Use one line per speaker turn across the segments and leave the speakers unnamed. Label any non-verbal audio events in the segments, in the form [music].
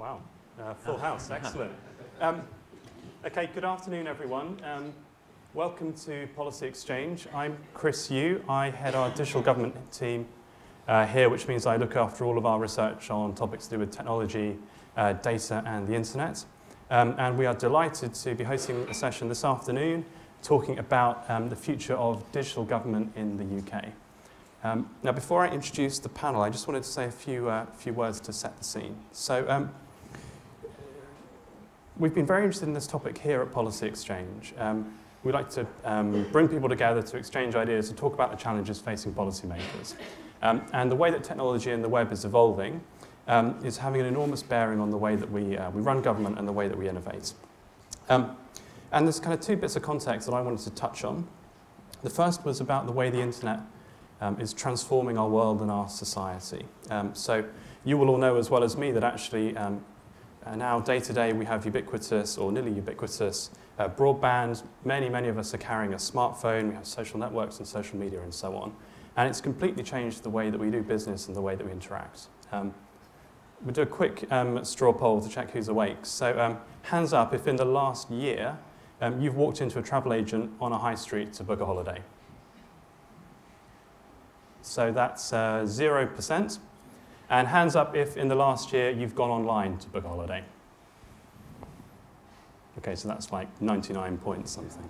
Wow, uh, full [laughs] house, excellent. Um, okay, good afternoon, everyone. Um, welcome to Policy Exchange. I'm Chris Yiu. I head our digital government team uh, here, which means I look after all of our research on topics to do with technology, uh, data, and the internet. Um, and we are delighted to be hosting a session this afternoon talking about um, the future of digital government in the UK. Um, now, before I introduce the panel, I just wanted to say a few, uh, few words to set the scene. So, um, we've been very interested in this topic here at Policy Exchange. Um, we like to um, bring people together to exchange ideas and talk about the challenges facing policymakers. Um, and the way that technology and the web is evolving um, is having an enormous bearing on the way that we, uh, we run government and the way that we innovate. Um, and there's kind of two bits of context that I wanted to touch on. The first was about the way the internet um, is transforming our world and our society. Um, so you will all know as well as me that actually uh, now, day to day, we have ubiquitous or nearly ubiquitous uh, broadband. Many, many of us are carrying a smartphone. We have social networks and social media and so on. And it's completely changed the way that we do business and the way that we interact. Um, we'll do a quick um, straw poll to check who's awake. So, um, hands up if in the last year um, you've walked into a travel agent on a high street to book a holiday. So that's uh, 0%. And hands up if in the last year you've gone online to book a holiday. Okay, so that's like 99 points something.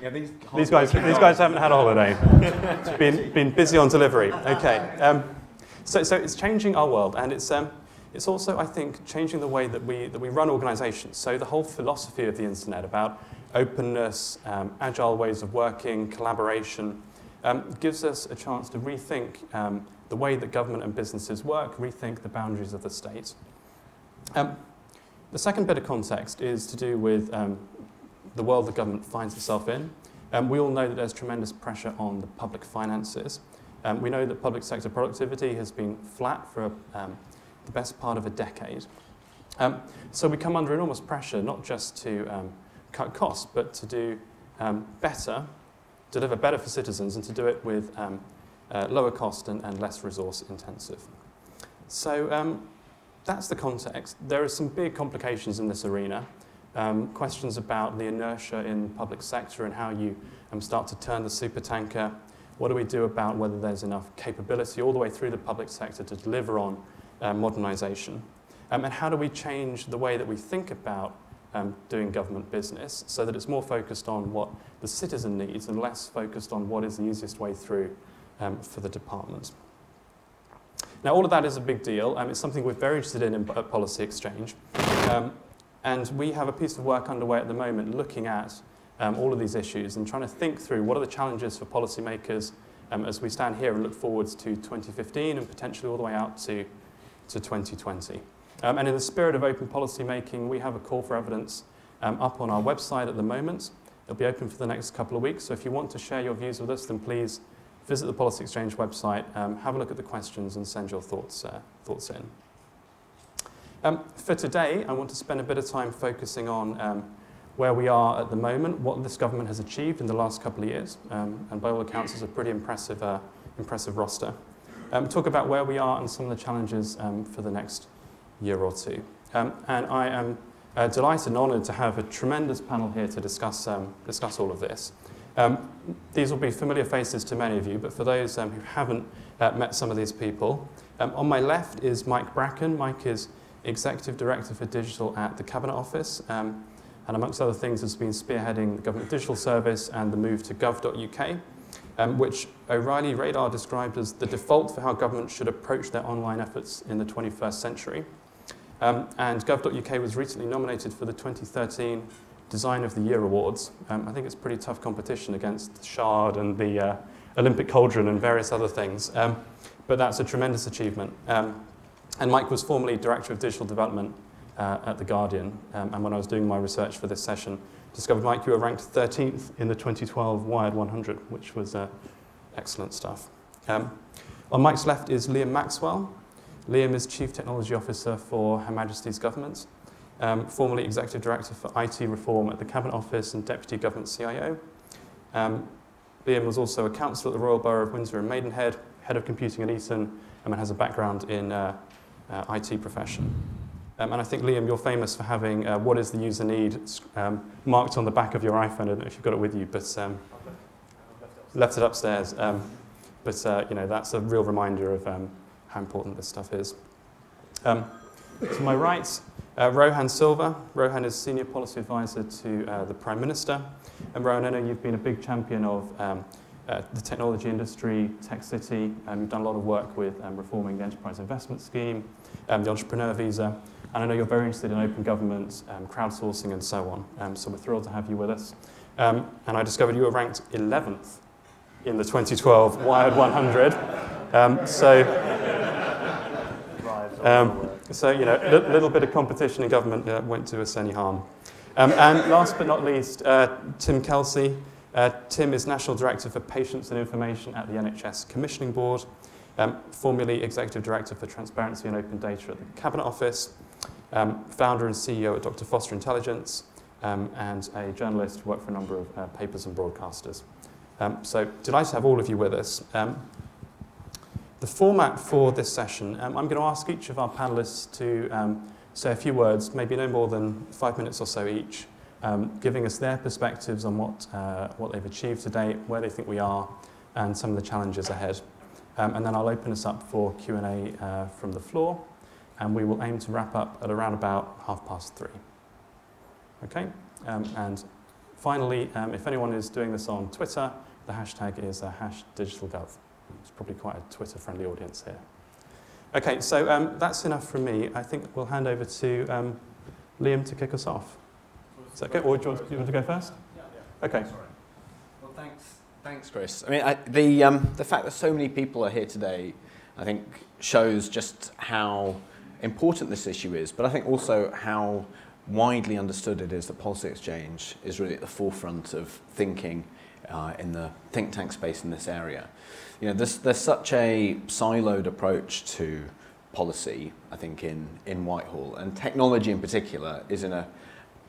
Yeah, these,
these guys, these guys haven't had a holiday. [laughs] been, been busy on delivery. Okay. Um, so, so it's changing our world, and it's, um, it's also, I think, changing the way that we, that we run organizations. So the whole philosophy of the internet about openness, um, agile ways of working, collaboration, um, gives us a chance to rethink um, the way that government and businesses work, rethink the boundaries of the state. Um, the second bit of context is to do with um, the world the government finds itself in. Um, we all know that there's tremendous pressure on the public finances. Um, we know that public sector productivity has been flat for um, the best part of a decade. Um, so we come under enormous pressure, not just to cut costs, but to do better, deliver better for citizens, and to do it with uh, lower cost and, and, less resource intensive. So um, that's the context. There are some big complications in this arena. Um, questions about the inertia in public sector and how you um, start to turn the supertanker. What do we do about whether there's enough capability all the way through the public sector to deliver on uh, modernisation? Um, and how do we change the way that we think about um, doing government business so that it's more focused on what the citizen needs and less focused on what is the easiest way through um, for the department. Now, all of that is a big deal. Um, it's something we're very interested in in at Policy Exchange. Um, and we have a piece of work underway at the moment looking at um, all of these issues and trying to think through what are the challenges for policymakers um, as we stand here and look forwards to 2015 and potentially all the way out to, to 2020. Um, and in the spirit of open policy making, we have a call for evidence up on our website at the moment. It'll be open for the next couple of weeks. So if you want to share your views with us, then please visit the Policy Exchange website, um, have a look at the questions and send your thoughts, uh, thoughts in. Um, for today, I want to spend a bit of time focusing on um, where we are at the moment, what this government has achieved in the last couple of years, um, and by all accounts is a pretty impressive, uh, impressive roster. Um, talk about where we are and some of the challenges um, for the next year or two. and I am uh, delighted and honoured to have a tremendous panel here to discuss, discuss all of this. Um, these will be familiar faces to many of you, but for those um, who haven't uh, met some of these people, um, on my left is Mike Bracken. Mike is Executive Director for Digital at the Cabinet Office, um, and amongst other things has been spearheading the Government Digital Service and the move to gov.uk, um, which O'Reilly Radar described as the default for how government should approach their online efforts in the 21st century. Um, and gov.uk was recently nominated for the 2013 Design of the Year awards. Um, I think it's pretty tough competition against Shard and the uh, Olympic Cauldron and various other things. Um, but that's a tremendous achievement. Um, and Mike was formerly Director of Digital Development uh, at The Guardian. Um, and when I was doing my research for this session, discovered, Mike, you were ranked 13th in the 2012 Wired 100, which was uh, excellent stuff. Um, on Mike's left is Liam Maxwell. Liam is Chief Technology Officer for Her Majesty's Government um, formerly Executive Director for IT Reform at the Cabinet Office and Deputy Government CIO. Um, Liam was also a councillor at the Royal Borough of Windsor and Maidenhead, Head of Computing at Eton, and has a background in uh, uh, IT profession. Um, and I think, Liam, you're famous for having uh, what is the user need um, marked on the back of your iPhone. I don't know if you've got it with you, but um, left it upstairs. Um, but uh, you know, that's a real reminder of um, how important this stuff is. Um, to my right, uh, Rohan Silva. Rohan is Senior Policy Advisor to uh, the Prime Minister. And Rohan, I know you've been a big champion of um, uh, the technology industry, Tech City. Um, you've done a lot of work with um, reforming the Enterprise Investment Scheme, um, the Entrepreneur Visa. And I know you're very interested in open government, um, crowdsourcing, and so on. Um, so we're thrilled to have you with us. Um, and I discovered you were ranked 11th in the 2012 Wired 100. Um, so, um, so, you know, a li- little bit of competition in government uh, won't do us any harm. Um, and last but not least, uh, Tim Kelsey. Uh, Tim is National Director for Patients and Information at the NHS Commissioning Board, um, formerly Executive Director for Transparency and Open Data at the Cabinet Office, um, founder and CEO at Dr. Foster Intelligence, um, and a journalist who worked for a number of uh, papers and broadcasters. Um, so delighted to have all of you with us. The format for this session, um, I'm going to ask each of our panelists to um, say a few words, maybe no more than five minutes or so each, um, giving us their perspectives on what, uh, what they've achieved to date, where they think we are, and some of the challenges ahead. Um, and then I'll open us up for Q&A uh, from the floor, and we will aim to wrap up at around about half past three. Okay? Um, and finally, um, if anyone is doing this on Twitter, the hashtag is uh, hash digitalgov. It's probably quite a Twitter-friendly audience here. Okay, so um, that's enough from me. I think we'll hand over to um, Liam to kick us off. Is that okay? Or do you, want, do you want to go first?
Yeah, yeah.
Okay.
Sorry. Well, thanks, thanks, Chris. I mean, I, the um, the fact that so many people are here today, I think, shows just how important this issue is. But I think also how widely understood it is that policy exchange is really at the forefront of thinking uh, in the think tank space in this area. You know, there's, there's such a siloed approach to policy, I think, in, in Whitehall, and technology in particular is in a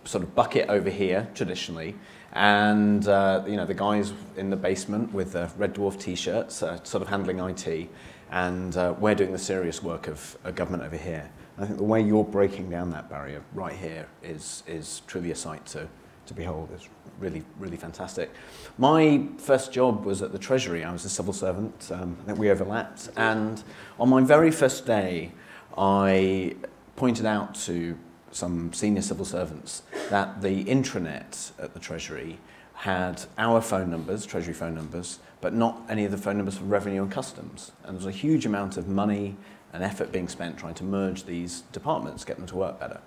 sort of bucket over here traditionally, and uh, you know the guys in the basement with the red dwarf t-shirts, uh, sort of handling IT, and uh, we're doing the serious work of government over here. I think the way you're breaking down that barrier right here is is truly a sight to to behold. It's really really fantastic. My first job was at the Treasury. I was a civil servant. Um, I think we overlapped, and on my very first day, I pointed out to some senior civil servants that the intranet at the Treasury had our phone numbers, Treasury phone numbers, but not any of the phone numbers for revenue and customs. And there was a huge amount of money and effort being spent trying to merge these departments, get them to work better.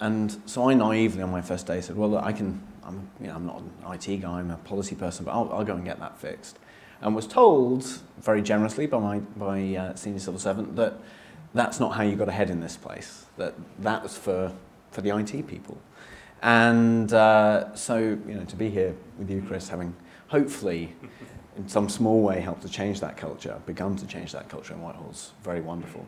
And so I naively on my first day said, well, look, I can, I'm, you know, I'm not an IT guy, I'm a policy person, but I'll, I'll go and get that fixed. And was told very generously by my by, uh, senior civil servant that that's not how you got ahead in this place, that that was for, for the IT people. And uh, so, you know, to be here with you, Chris, having hopefully in some small way helped to change that culture, begun to change that culture in Whitehall's very wonderful.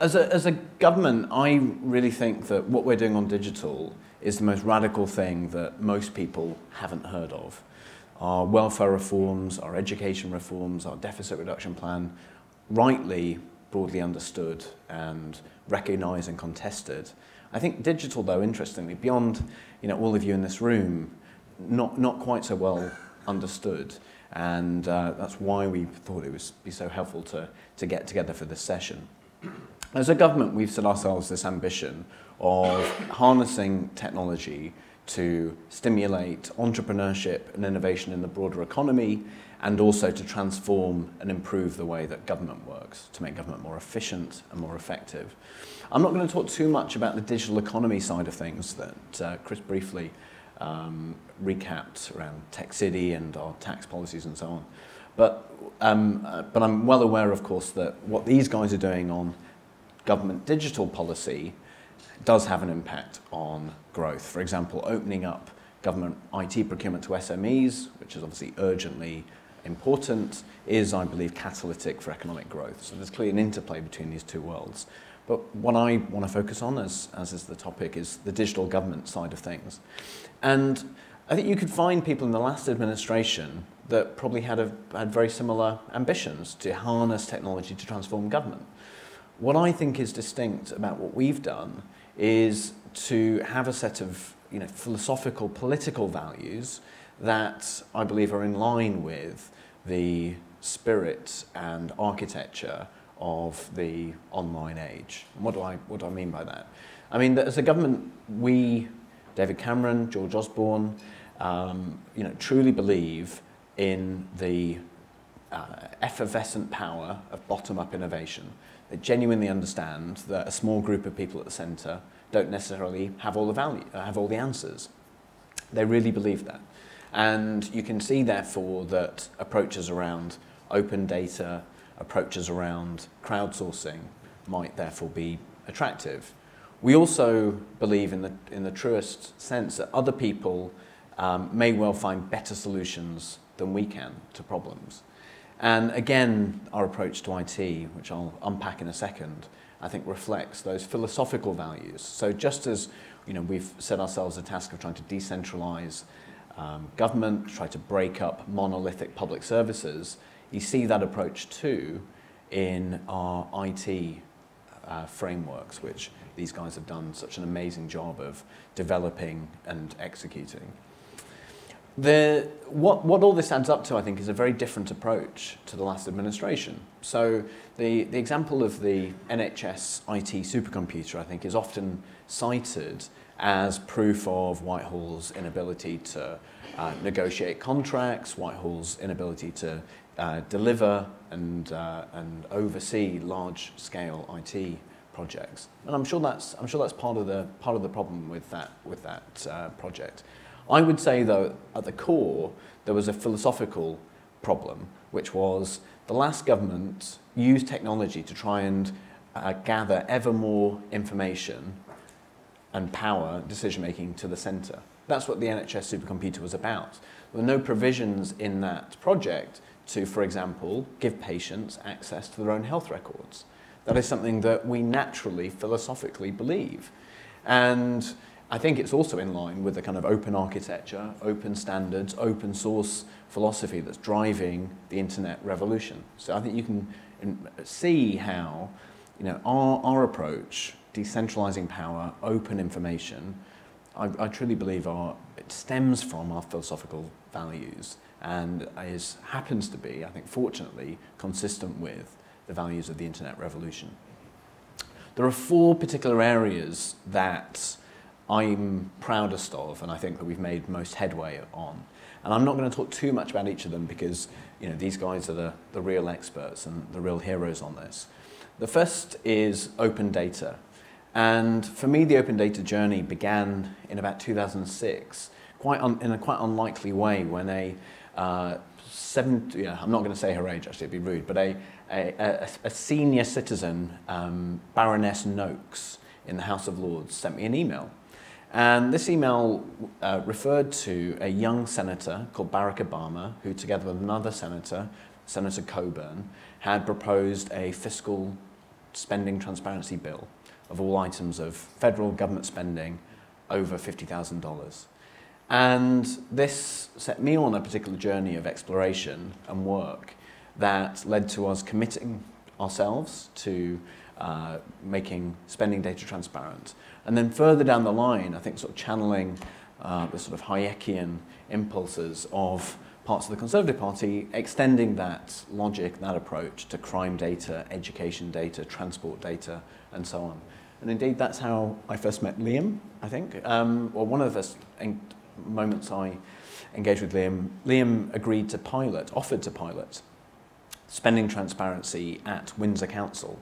As a, as a government, I really think that what we're doing on digital is the most radical thing that most people haven't heard of. Our welfare reforms, our education reforms, our deficit reduction plan, rightly broadly understood and recognised and contested. I think digital, though, interestingly, beyond you know, all of you in this room, not, not quite so well understood. And uh, that's why we thought it would be so helpful to, to get together for this session. As a government, we've set ourselves this ambition of harnessing technology to stimulate entrepreneurship and innovation in the broader economy and also to transform and improve the way that government works, to make government more efficient and more effective. I'm not going to talk too much about the digital economy side of things that uh, Chris briefly um, recapped around Tech City and our tax policies and so on. But, um, uh, but I'm well aware, of course, that what these guys are doing on government digital policy does have an impact on growth. For example, opening up government IT procurement to SMEs, which is obviously urgently important, is, I believe, catalytic for economic growth. So there's clearly an interplay between these two worlds. But what I want to focus on, as, as is the topic, is the digital government side of things. And I think you could find people in the last administration that probably had, a, had very similar ambitions to harness technology to transform government. What I think is distinct about what we've done is to have a set of you know, philosophical, political values that I believe are in line with the spirit and architecture of the online age. And what do I, what do I mean by that? I mean that as a government, we, David Cameron, George Osborne, um, you know, truly believe in the uh, effervescent power of bottom-up innovation. Genuinely understand that a small group of people at the centre don't necessarily have all the value, uh, have all the answers. They really believe that. And you can see, therefore, that approaches around open data, approaches around crowdsourcing might therefore be attractive. We also believe in the, in the truest sense that other people um, may well find better solutions than we can to problems. And again, our approach to IT, which I'll unpack in a second, I think reflects those philosophical values. So just as you know, we've set ourselves a task of trying to decentralize um, government, try to break up monolithic public services, you see that approach too in our IT uh, frameworks, which these guys have done such an amazing job of developing and executing. The, what, what all this adds up to, I think, is a very different approach to the last administration. So the, the example of the NHS IT supercomputer, I think, is often cited as proof of Whitehall's inability to uh, negotiate contracts, Whitehall's inability to uh, deliver and, uh, and oversee large-scale IT projects. And I'm sure that's, I'm sure that's part, of the, part of the problem with that, with that uh, project. I would say, though, at the core, there was a philosophical problem, which was the last government used technology to try and uh, gather ever more information and power decision making to the centre. That's what the NHS supercomputer was about. There were no provisions in that project to, for example, give patients access to their own health records. That is something that we naturally, philosophically believe. And I think it's also in line with the kind of open architecture, open standards, open source philosophy that's driving the internet revolution. So I think you can um, see how you know, our, our approach decentralizing power, open information, I, I truly believe are, it stems from our philosophical values and is, happens to be, I think fortunately, consistent with the values of the internet revolution. There are four particular areas that I'm proudest of and I think that we've made most headway on. And I'm not going to talk too much about each of them because you know, these guys are the, the real experts and the real heroes on this. The first is open data. And for me, the open data journey began in about 2006, quite in a quite unlikely way when a uh, seven, yeah, I'm not going to say her age, actually, it'd be rude, but a, a, a senior citizen, um, Baroness Noakes, in the House of Lords, sent me an email. And this email uh, referred to a young senator called Barack Obama, who, together with another senator, Senator Coburn, had proposed a fiscal spending transparency bill of all items of federal government spending over $50,000. And this set me on a particular journey of exploration and work that led to us committing ourselves to uh, making spending data transparent. And then further down the line, I think sort of channeling uh, the sort of Hayekian impulses of parts of the Conservative Party, extending that logic, that approach to crime data, education data, transport data, and so on. And indeed, that's how I first met Liam, I think. Um, well, one of the first moments I engaged with Liam, Liam agreed to pilot, offered to pilot, spending transparency at Windsor Council.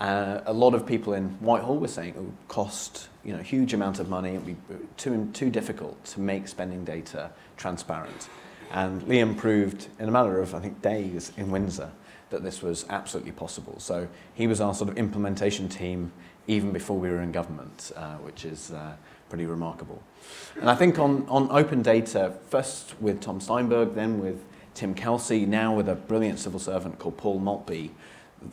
Uh, a lot of people in Whitehall were saying it would cost you know, a huge amount of money, it would be too, too difficult to make spending data transparent. And Liam proved in a matter of, I think, days in Windsor that this was absolutely possible. So he was our sort of implementation team even before we were in government, uh, which is uh, pretty remarkable. And I think on, on open data, first with Tom Steinberg, then with Tim Kelsey, now with a brilliant civil servant called Paul Maltby,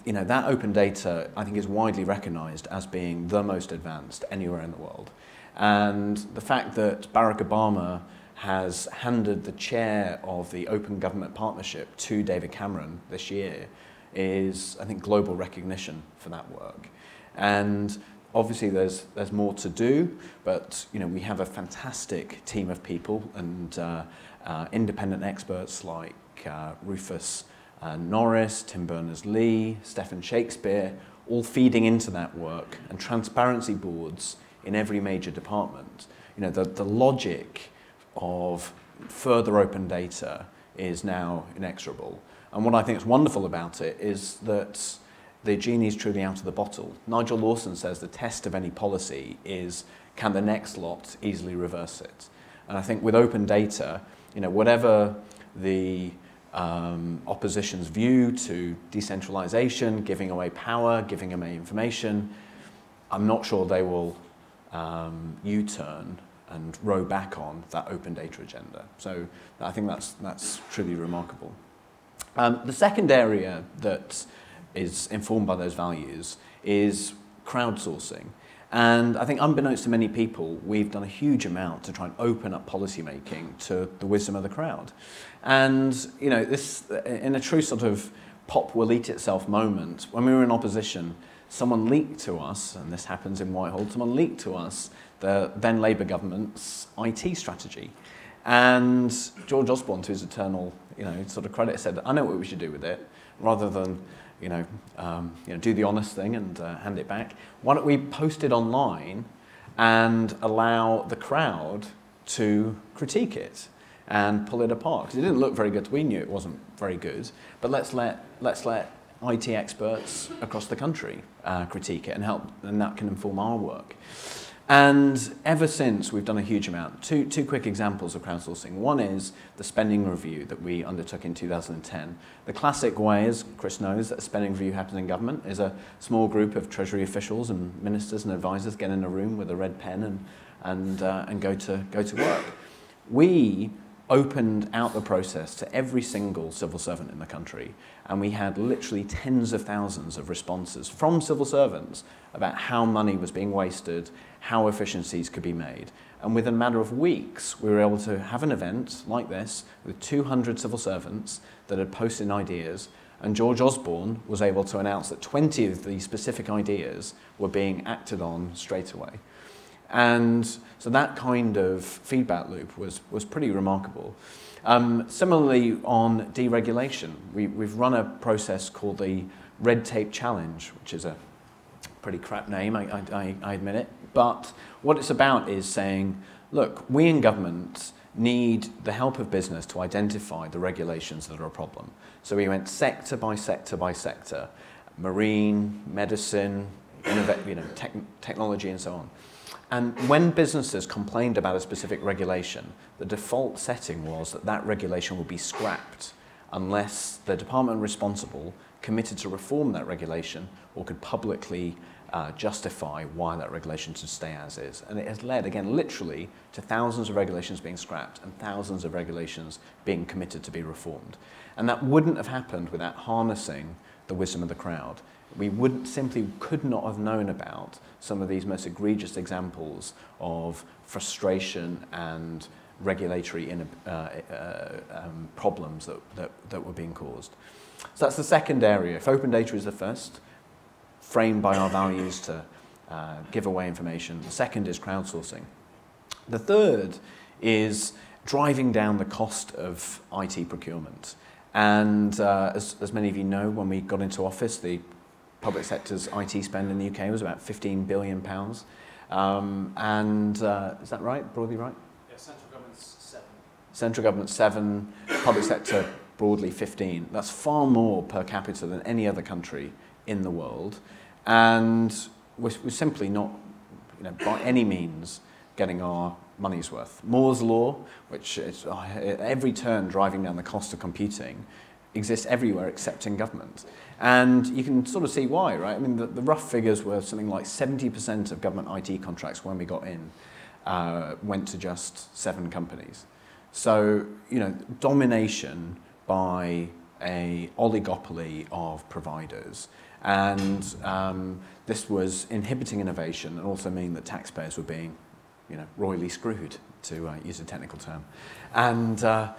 you know, that open data, I think, is widely recognized as being the most advanced anywhere in the world. And the fact that Barack Obama has handed the chair of the Open Government Partnership to David Cameron this year is, I think, global recognition for that work. And obviously there's, there's more to do, but you know, we have a fantastic team of people and uh, uh, independent experts like uh, Rufus uh, Norris, Tim Berners-Lee, Stephen Shakespeare, all feeding into that work, and transparency boards in every major department. You know, the, the logic of further open data is now inexorable. And what I think is wonderful about it is that the genie is truly out of the bottle. Nigel Lawson says the test of any policy is can the next lot easily reverse it? And I think with open data, you know, whatever the um, opposition's view to decentralization, giving away power, giving away information, I'm not sure they will um, U-turn and row back on that open data agenda. So I think that's, that's truly remarkable. Um, the second area that is informed by those values is crowdsourcing. And I think unbeknownst to many people, we've done a huge amount to try and open up policymaking to the wisdom of the crowd. And, you know, this, in a true sort of pop will eat itself moment, when we were in opposition, someone leaked to us, and this happens in Whitehall, someone leaked to us the then Labour government's IT strategy. And George Osborne, to his eternal you know, sort of credit, said, I know what we should do with it, rather than you know, um, you know, do the honest thing and uh, hand it back. Why don't we post it online and allow the crowd to critique it and pull it apart? Because it didn't look very good. We knew it wasn't very good, but let's let, let's let IT experts across the country uh, critique it and help, and that can inform our work. And ever since, we've done a huge amount. Two, two quick examples of crowdsourcing. One is the spending review that we undertook in 2010. The classic way, as Chris knows, that a spending review happens in government is a small group of Treasury officials and ministers and advisors get in a room with a red pen and, and, uh, and go, to, go to work. We opened out the process to every single civil servant in the country and we had literally tens of thousands of responses from civil servants about how money was being wasted, how efficiencies could be made. And within a matter of weeks, we were able to have an event like this with 200 civil servants that had posted ideas, and George Osborne was able to announce that 20 of the specific ideas were being acted on straight away. And so that kind of feedback loop was, was pretty remarkable. Um, similarly, on deregulation, we, we've run a process called the Red Tape Challenge, which is a pretty crap name, I, I, I admit it. But what it's about is saying, look, we in government need the help of business to identify the regulations that are a problem. So we went sector by sector by sector, marine, medicine, you know, tech, technology and so on. And when businesses complained about a specific regulation, the default setting was that that regulation would be scrapped unless the department responsible committed to reform that regulation or could publicly uh, justify why that regulation should stay as is. And it has led, again, literally to thousands of regulations being scrapped and thousands of regulations being committed to be reformed. And that wouldn't have happened without harnessing the wisdom of the crowd. We would simply could not have known about some of these most egregious examples of frustration and regulatory uh, uh, um, problems that, that, that were being caused. So that's the second area. If open data is the first, framed by our values to uh, give away information. The second is crowdsourcing. The third is driving down the cost of IT procurement. And uh, as, as many of you know, when we got into office, the public sector's IT spend in the UK was about 15 billion pounds. Um, and uh, is that right, broadly right?
Yeah, central government's seven.
Central government seven, public sector broadly 15. That's far more per capita than any other country in the world. And we're, we're simply not, you know, by any means getting our money's worth. Moore's law, which is oh, every turn driving down the cost of computing, exists everywhere except in government. And you can sort of see why, right? I mean, the, the rough figures were something like 70% of government IT contracts when we got in uh, went to just seven companies. So, you know, domination by a oligopoly of providers. And um, this was inhibiting innovation and also meaning that taxpayers were being, you know, royally screwed, to uh, use a technical term. And, uh,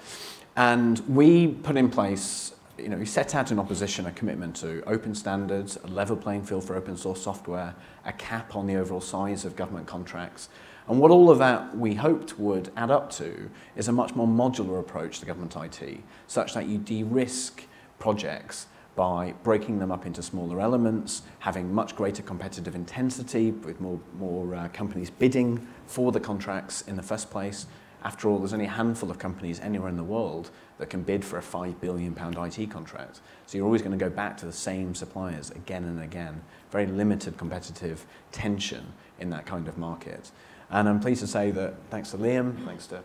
and we put in place you know, we set out in opposition a commitment to open standards, a level playing field for open source software, a cap on the overall size of government contracts. And what all of that we hoped would add up to is a much more modular approach to government IT, such that you de-risk projects by breaking them up into smaller elements, having much greater competitive intensity with more, more uh, companies bidding for the contracts in the first place. After all, there's only a handful of companies anywhere in the world that can bid for a £5 billion IT contract. So you're always going to go back to the same suppliers again and again. Very limited competitive tension in that kind of market. And I'm pleased to say that thanks to Liam, thanks to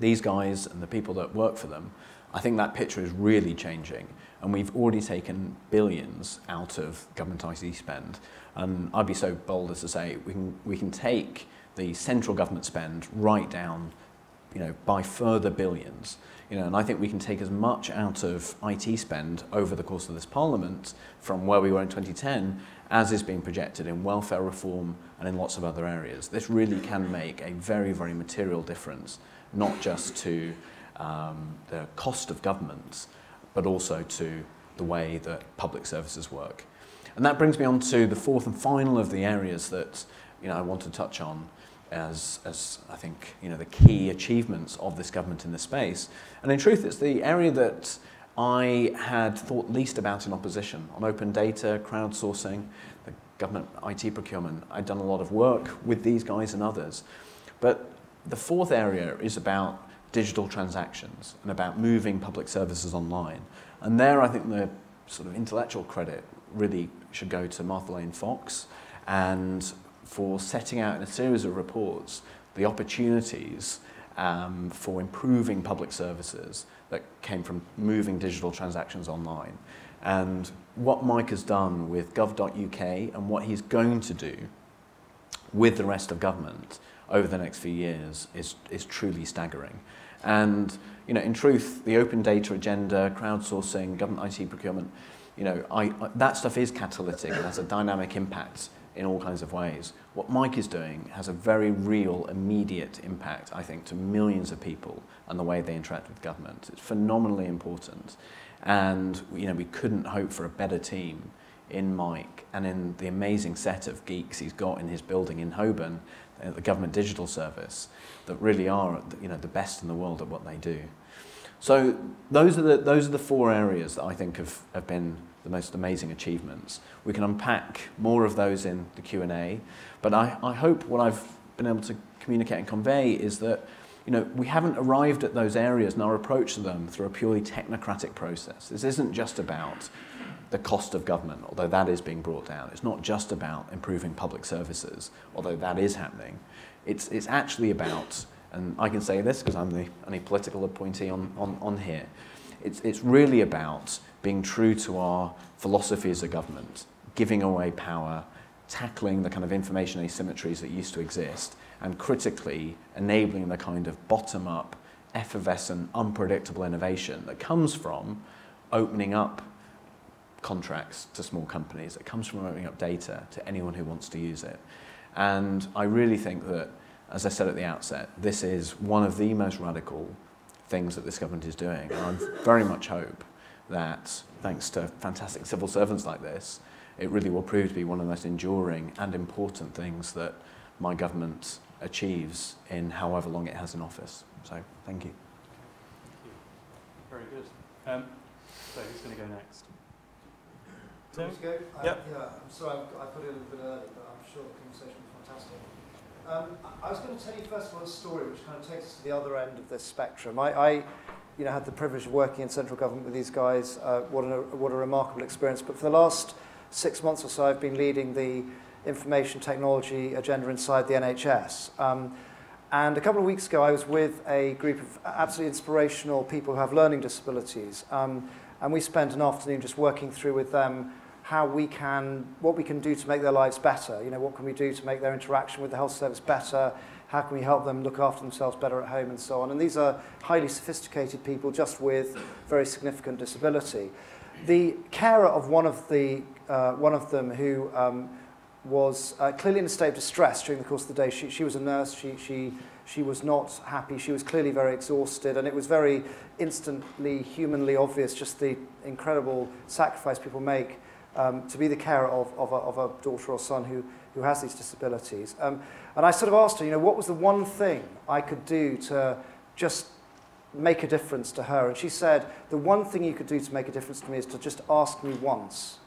these guys and the people that work for them, I think that picture is really changing. And we've already taken billions out of government IT spend. And I'd be so bold as to say we can, we can take the central government spend right down you know, by further billions. You know, and I think we can take as much out of IT spend over the course of this parliament from where we were in 2010 as is being projected in welfare reform and in lots of other areas. This really can make a very, very material difference, not just to um, the cost of governments, but also to the way that public services work. And that brings me on to the fourth and final of the areas that you know, I want to touch on as, as I think you know, the key achievements of this government in this space. And in truth, it's the area that I had thought least about in opposition on open data, crowdsourcing, the government IT procurement. I'd done a lot of work with these guys and others. But the fourth area is about digital transactions and about moving public services online. And there I think the sort of intellectual credit really should go to Martha Lane Fox and for setting out in a series of reports the opportunities um, for improving public services that came from moving digital transactions online. And what Mike has done with gov.uk and what he's going to do with the rest of government over the next few years is, is truly staggering. And you know, in truth, the open data agenda, crowdsourcing, government IT procurement, you know, I, I, that stuff is catalytic and has a dynamic impact in all kinds of ways. What Mike is doing has a very real, immediate impact, I think, to millions of people and the way they interact with government. It's phenomenally important. And you know, we couldn't hope for a better team in Mike and in the amazing set of geeks he's got in his building in Holborn, uh, the government digital service, that really are you know, the best in the world at what they do. So those are the, those are the four areas that I think have, have been the most amazing achievements. We can unpack more of those in the Q&A, but I, I hope what I've been able to communicate and convey is that you know, we haven't arrived at those areas in our approach to them through a purely technocratic process. This isn't just about the cost of government, although that is being brought down. It's not just about improving public services, although that is happening. It's, it's actually about, and I can say this because I'm the only political appointee on, on, on here, it's, it's really about being true to our philosophy as a government, giving away power, tackling the kind of information asymmetries that used to exist, and critically enabling the kind of bottom-up, effervescent, unpredictable innovation that comes from opening up contracts to small companies. It comes from opening up data to anyone who wants to use it. And I really think that, as I said at the outset, this is one of the most radical things that this government is doing. And I very much hope that thanks to fantastic civil servants like this, it really will prove to be one of the most enduring and important things that my government achieves in however long it has in office. So, thank you. Thank you.
Very good. Um, so, who's going to go next?
Tim? Go?
Uh, yep.
Yeah, I'm sorry I put it a little bit early, but I'm sure the conversation was fantastic. Um, I was going to tell you first of all a story which kind of takes us to the other end of this spectrum. I, I you know, had the privilege of working in central government with these guys. Uh, what, a, what a remarkable experience. But for the last six months or so, I've been leading the information technology agenda inside the NHS. Um, and a couple of weeks ago, I was with a group of absolutely inspirational people who have learning disabilities. Um, and we spent an afternoon just working through with them how we can, what we can do to make their lives better. You know, what can we do to make their interaction with the health service better, how can we help them look after themselves better at home and so on. And these are highly sophisticated people just with very significant disability. The carer of one of, the, uh, one of them who um, was uh, clearly in a state of distress during the course of the day. She, she was a nurse, she, she, she was not happy, she was clearly very exhausted, and it was very instantly, humanly obvious just the incredible sacrifice people make um, to be the carer of, of, a, of a daughter or son who, who has these disabilities. Um, and I sort of asked her, you know, what was the one thing I could do to just make a difference to her? And she said, the one thing you could do to make a difference to me is to just ask me once.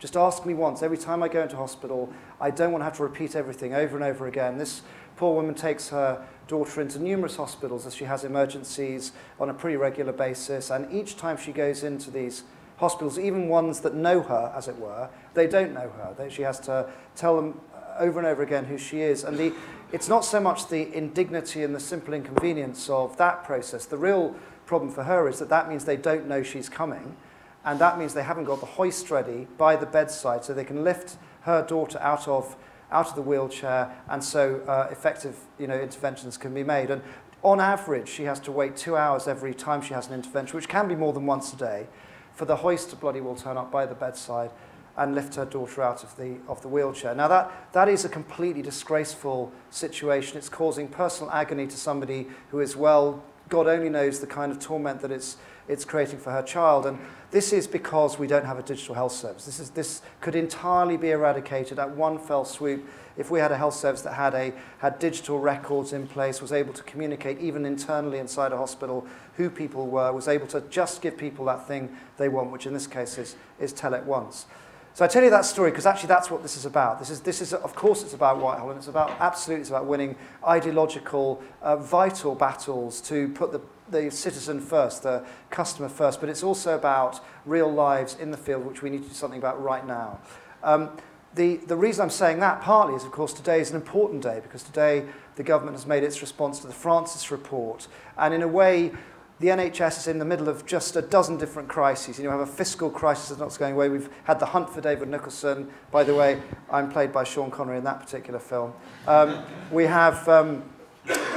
Just ask me once. Every time I go into hospital, I don't want to have to repeat everything over and over again. This poor woman takes her daughter into numerous hospitals as she has emergencies on a pretty regular basis. And each time she goes into these hospitals, even ones that know her, as it were, they don't know her. They, she has to tell them over and over again who she is. And the, it's not so much the indignity and the simple inconvenience of that process. The real problem for her is that that means they don't know she's coming, and that means they haven't got the hoist ready by the bedside so they can lift her daughter out of out of the wheelchair and so uh, effective you know interventions can be made and on average she has to wait 2 hours every time she has an intervention which can be more than once a day for the hoist to bloody well turn up by the bedside and lift her daughter out of the, of the wheelchair. Now, that, that is a completely disgraceful situation. It's causing personal agony to somebody who is, well, God only knows the kind of torment that it's, it's creating for her child. And this is because we don't have a digital health service. This, is, this could entirely be eradicated at one fell swoop if we had a health service that had, a, had digital records in place, was able to communicate even internally inside a hospital who people were, was able to just give people that thing they want, which in this case is, is tell it once. So I tell you that story because actually that's what this is about. This is, this is, of course, it's about Whitehall, and it's about absolutely it's about winning ideological, uh, vital battles to put the, the citizen first, the customer first. But it's also about real lives in the field, which we need to do something about right now. Um, the, the reason I'm saying that partly is, of course, today is an important day because today the government has made its response to the Francis report. And in a way, the NHS is in the middle of just a dozen different crises. You know, we have a fiscal crisis that's not going away. We've had the hunt for David Nicholson. By the way, I'm played by Sean Connery in that particular film. Um, we, have, um,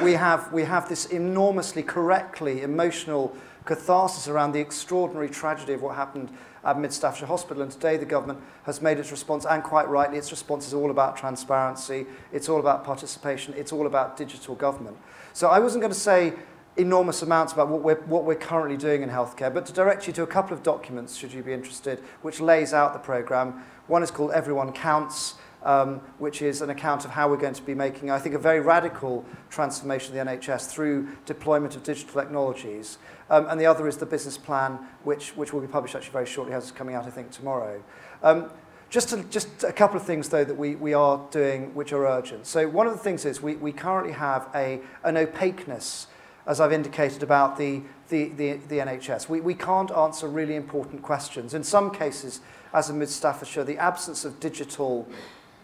we, have, we have this enormously correctly emotional catharsis around the extraordinary tragedy of what happened at Mid Staffordshire Hospital. And today the government has made its response, and quite rightly, its response is all about transparency, it's all about participation, it's all about digital government. So I wasn't going to say enormous amounts about what we're, what we're currently doing in healthcare, but to direct you to a couple of documents, should you be interested, which lays out the programme. One is called Everyone Counts, um, which is an account of how we're going to be making, I think, a very radical transformation of the NHS through deployment of digital technologies. Um, and the other is the business plan, which, which will be published actually very shortly, has coming out, I think, tomorrow. Um, just, to, just a couple of things, though, that we, we are doing which are urgent. So one of the things is we, we currently have a, an opaqueness, as I've indicated, about the, the, the, the NHS. We, we can't answer really important questions. In some cases, as in Mid Staffordshire, the absence of digital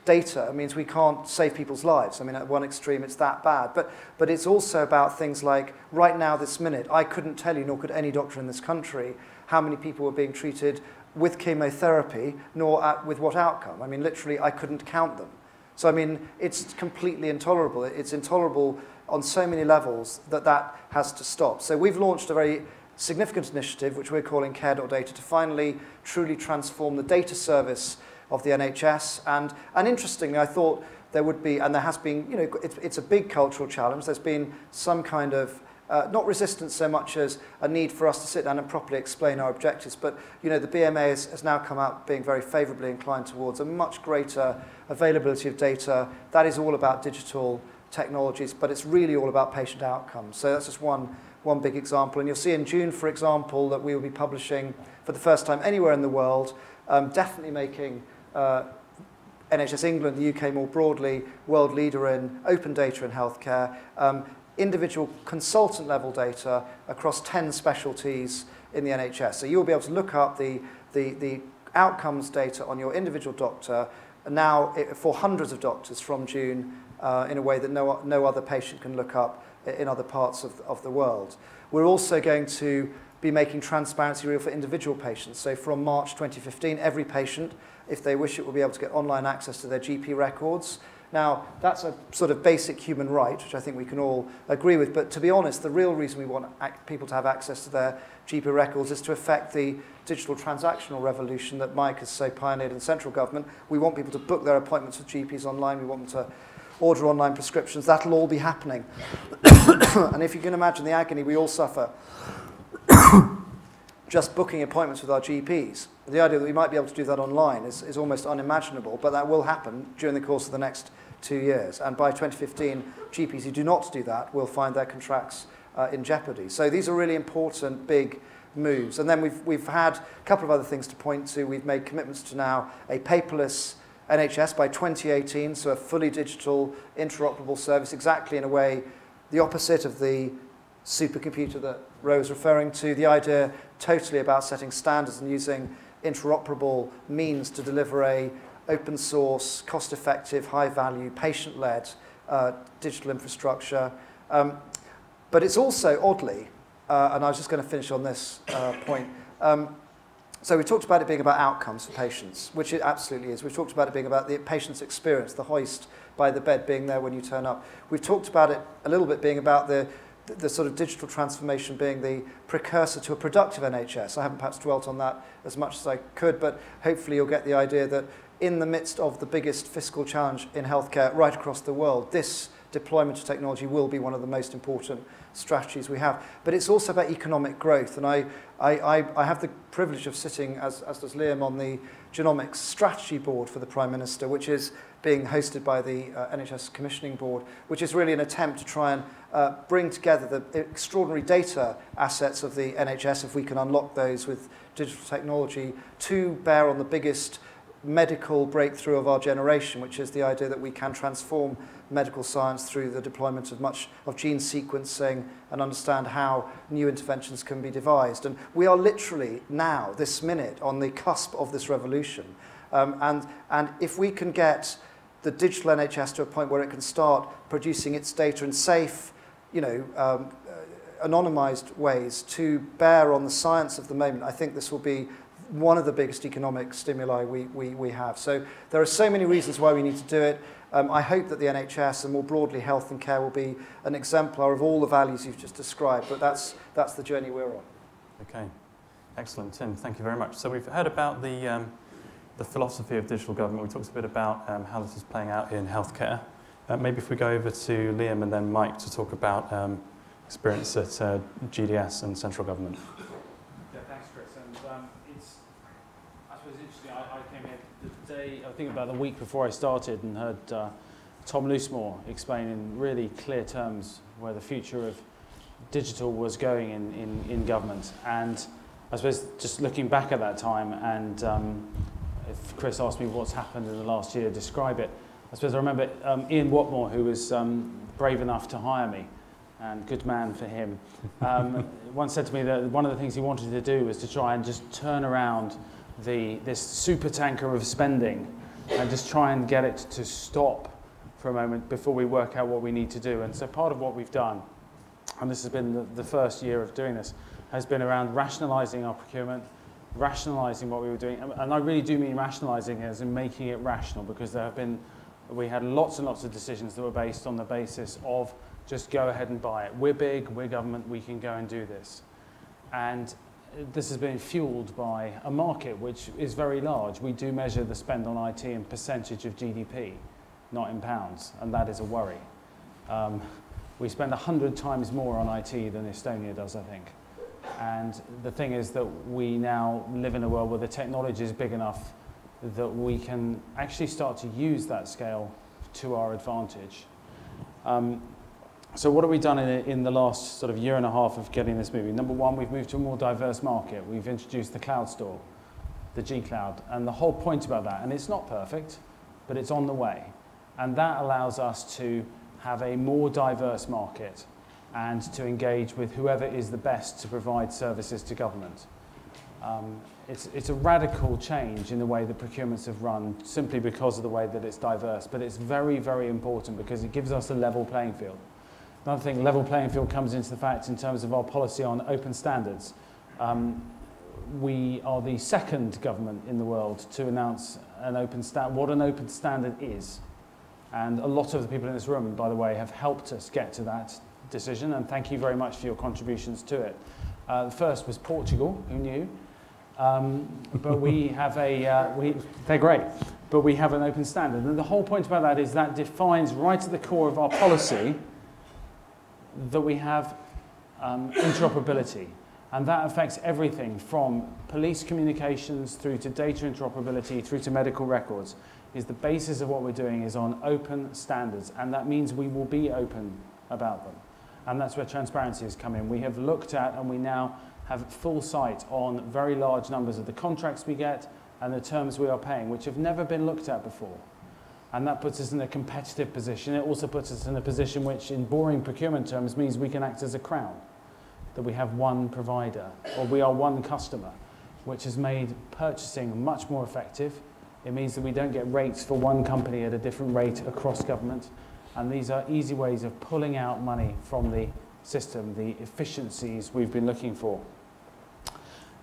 data, means we can't save people's lives. I mean, at one extreme, it's that bad. But, but it's also about things like, right now, this minute, I couldn't tell you, nor could any doctor in this country, how many people were being treated with chemotherapy, nor at, with what outcome. I mean, literally, I couldn't count them. So, I mean, it's completely intolerable. It's intolerable on so many levels that that has to stop. So we've launched a very significant initiative, which we're calling Care.data, to finally truly transform the data service of the NHS. And, and interestingly, I thought there would be, and there has been, you know, it's, it's a big cultural challenge. There's been some kind of uh, not resistance so much as a need for us to sit down and properly explain our objectives. But you know, the BMA has, has now come out being very favourably inclined towards a much greater availability of data. That is all about digital technologies, but it's really all about patient outcomes. So that's just one, one big example. And you'll see in June, for example, that we will be publishing for the first time anywhere in the world, um, definitely making uh, NHS England, the UK more broadly, world leader in open data in healthcare, um, individual consultant level data across 10 specialties in the NHS. So you'll be able to look up the, the, the outcomes data on your individual doctor now it, for hundreds of doctors from June uh, in a way that no, no other patient can look up in other parts of, of the world. We're also going to be making transparency real for individual patients. So from March 2015, every patient, if they wish it, will be able to get online access to their GP records. Now, that's a sort of basic human right, which I think we can all agree with. But to be honest, the real reason we want people to have access to their GP records is to affect the digital transactional revolution that Mike has so pioneered in central government. We want people to book their appointments with GPs online. We want them to order online prescriptions. That'll all be happening. [coughs] and if you can imagine the agony we all suffer [coughs] just booking appointments with our GPs. The idea that we might be able to do that online is, is almost unimaginable, but that will happen during the course of the next two years. And by 2015, GPs who do not do that will find their contracts uh, in jeopardy. So these are really important, big moves. And then we've, we've had a couple of other things to point to. We've made commitments to now a paperless NHS by 2018, so a fully digital, interoperable service, exactly in a way the opposite of the supercomputer that Ro was referring to, the idea totally about setting standards and using interoperable means to deliver a open source, cost-effective, high-value, patient-led uh, digital infrastructure. Um, but it's also, oddly, uh, and I was just going to finish on this uh, point, um, so we talked about it being about outcomes for patients, which it absolutely is. We've talked about it being about the patient's experience, the hoist by the bed being there when you turn up. We've talked about it a little bit being about the the, the sort of digital transformation being the precursor to a productive NHS. I haven't perhaps dwelt on that as much as I could, but hopefully you'll get the idea that in the midst of the biggest fiscal challenge in healthcare right across the world, this deployment of technology will be one of the most important strategies we have. But it's also about economic growth, and I, I, I, I have the privilege of sitting, as, as does Liam, on the genomics strategy board for the Prime Minister, which is being hosted by the uh, NHS Commissioning Board, which is really an attempt to try and uh, bring together the extraordinary data assets of the NHS, if we can unlock those with digital technology, to bear on the biggest medical breakthrough of our generation, which is the idea that we can transform medical science through the deployment of much of gene sequencing and understand how new interventions can be devised. And we are literally now, this minute, on the cusp of this revolution. Um, and, and if we can get the digital NHS to a point where it can start producing its data in safe, you know, um, uh, anonymized ways to bear on the science of the moment, I think this will be one of the biggest economic stimuli we, we, we have. So there are so many reasons why we need to do it. Um, I hope that the NHS and more broadly health and care will be an exemplar of all the values you've just described, but that's, that's the journey we're on.
Okay, excellent, Tim. Thank you very much. So we've heard about the, um, the philosophy of digital government. We talked a bit about um, how this is playing out in healthcare. Uh, maybe if we go over to Liam and then Mike to talk about um, experience at uh, GDS and central government.
I suppose interesting I came here the day I think about the week before I started and heard uh, Tom Loosemore explain in really clear terms where the future of digital was going in, in, in government. And I suppose just looking back at that time and um, if Chris asked me what's happened in the last year, describe it. I suppose I remember um, Ian Watmore, who was um, brave enough to hire me, and good man for him, um, [laughs] once said to me that one of the things he wanted to do was to try and just turn around the, this super tanker of spending and just try and get it to stop for a moment before we work out what we need to do. And so part of what we've done, and this has been the, the first year of doing this, has been around rationalizing our procurement, rationalizing what we were doing. And I really do mean rationalizing as in making it rational because there have been, we had lots and lots of decisions that were based on the basis of just go ahead and buy it. We're big, we're government, we can go and do this. And this has been fueled by a market which is very large. We do measure the spend on IT in percentage of GDP, not in pounds, and that is a worry. Um, we spend 100 times more on IT than Estonia does, I think. And the thing is that we now live in a world where the technology is big enough that we can actually start to use that scale to our advantage. Um, so what have we done in, in the last sort of year and a half of getting this moving? Number one, we've moved to a more diverse market. We've introduced the cloud store, the G Cloud, and the whole point about that, and it's not perfect, but it's on the way. And that allows us to have a more diverse market and to engage with whoever is the best to provide services to government. Um, it's, it's a radical change in the way the procurements have run simply because of the way that it's diverse, but it's very, very important because it gives us a level playing field. Another thing, level playing field comes into the fact in terms of our policy on open standards. Um, we are the second government in the world to announce an open what an open standard is. And a lot of the people in this room, by the way, have helped us get to that decision, and thank you very much for your contributions to it. Uh, the first was Portugal, who knew? Um, but we [laughs] have a, uh, we, they're great, but we have an open standard. And the whole point about that is that defines right at the core of our policy that we have um, interoperability. And that affects everything from police communications through to data interoperability through to medical records. Is the basis of what we're doing is on open standards, and that means we will be open about them. And that's where transparency has come in. We have looked at and we now have full sight on very large numbers of the contracts we get and the terms we are paying, which have never been looked at before. And that puts us in a competitive position. It also puts us in a position which, in boring procurement terms, means we can act as a crown, that we have one provider or we are one customer, which has made purchasing much more effective. It means that we don't get rates for one company at a different rate across government. And these are easy ways of pulling out money from the system, the efficiencies we've been looking for.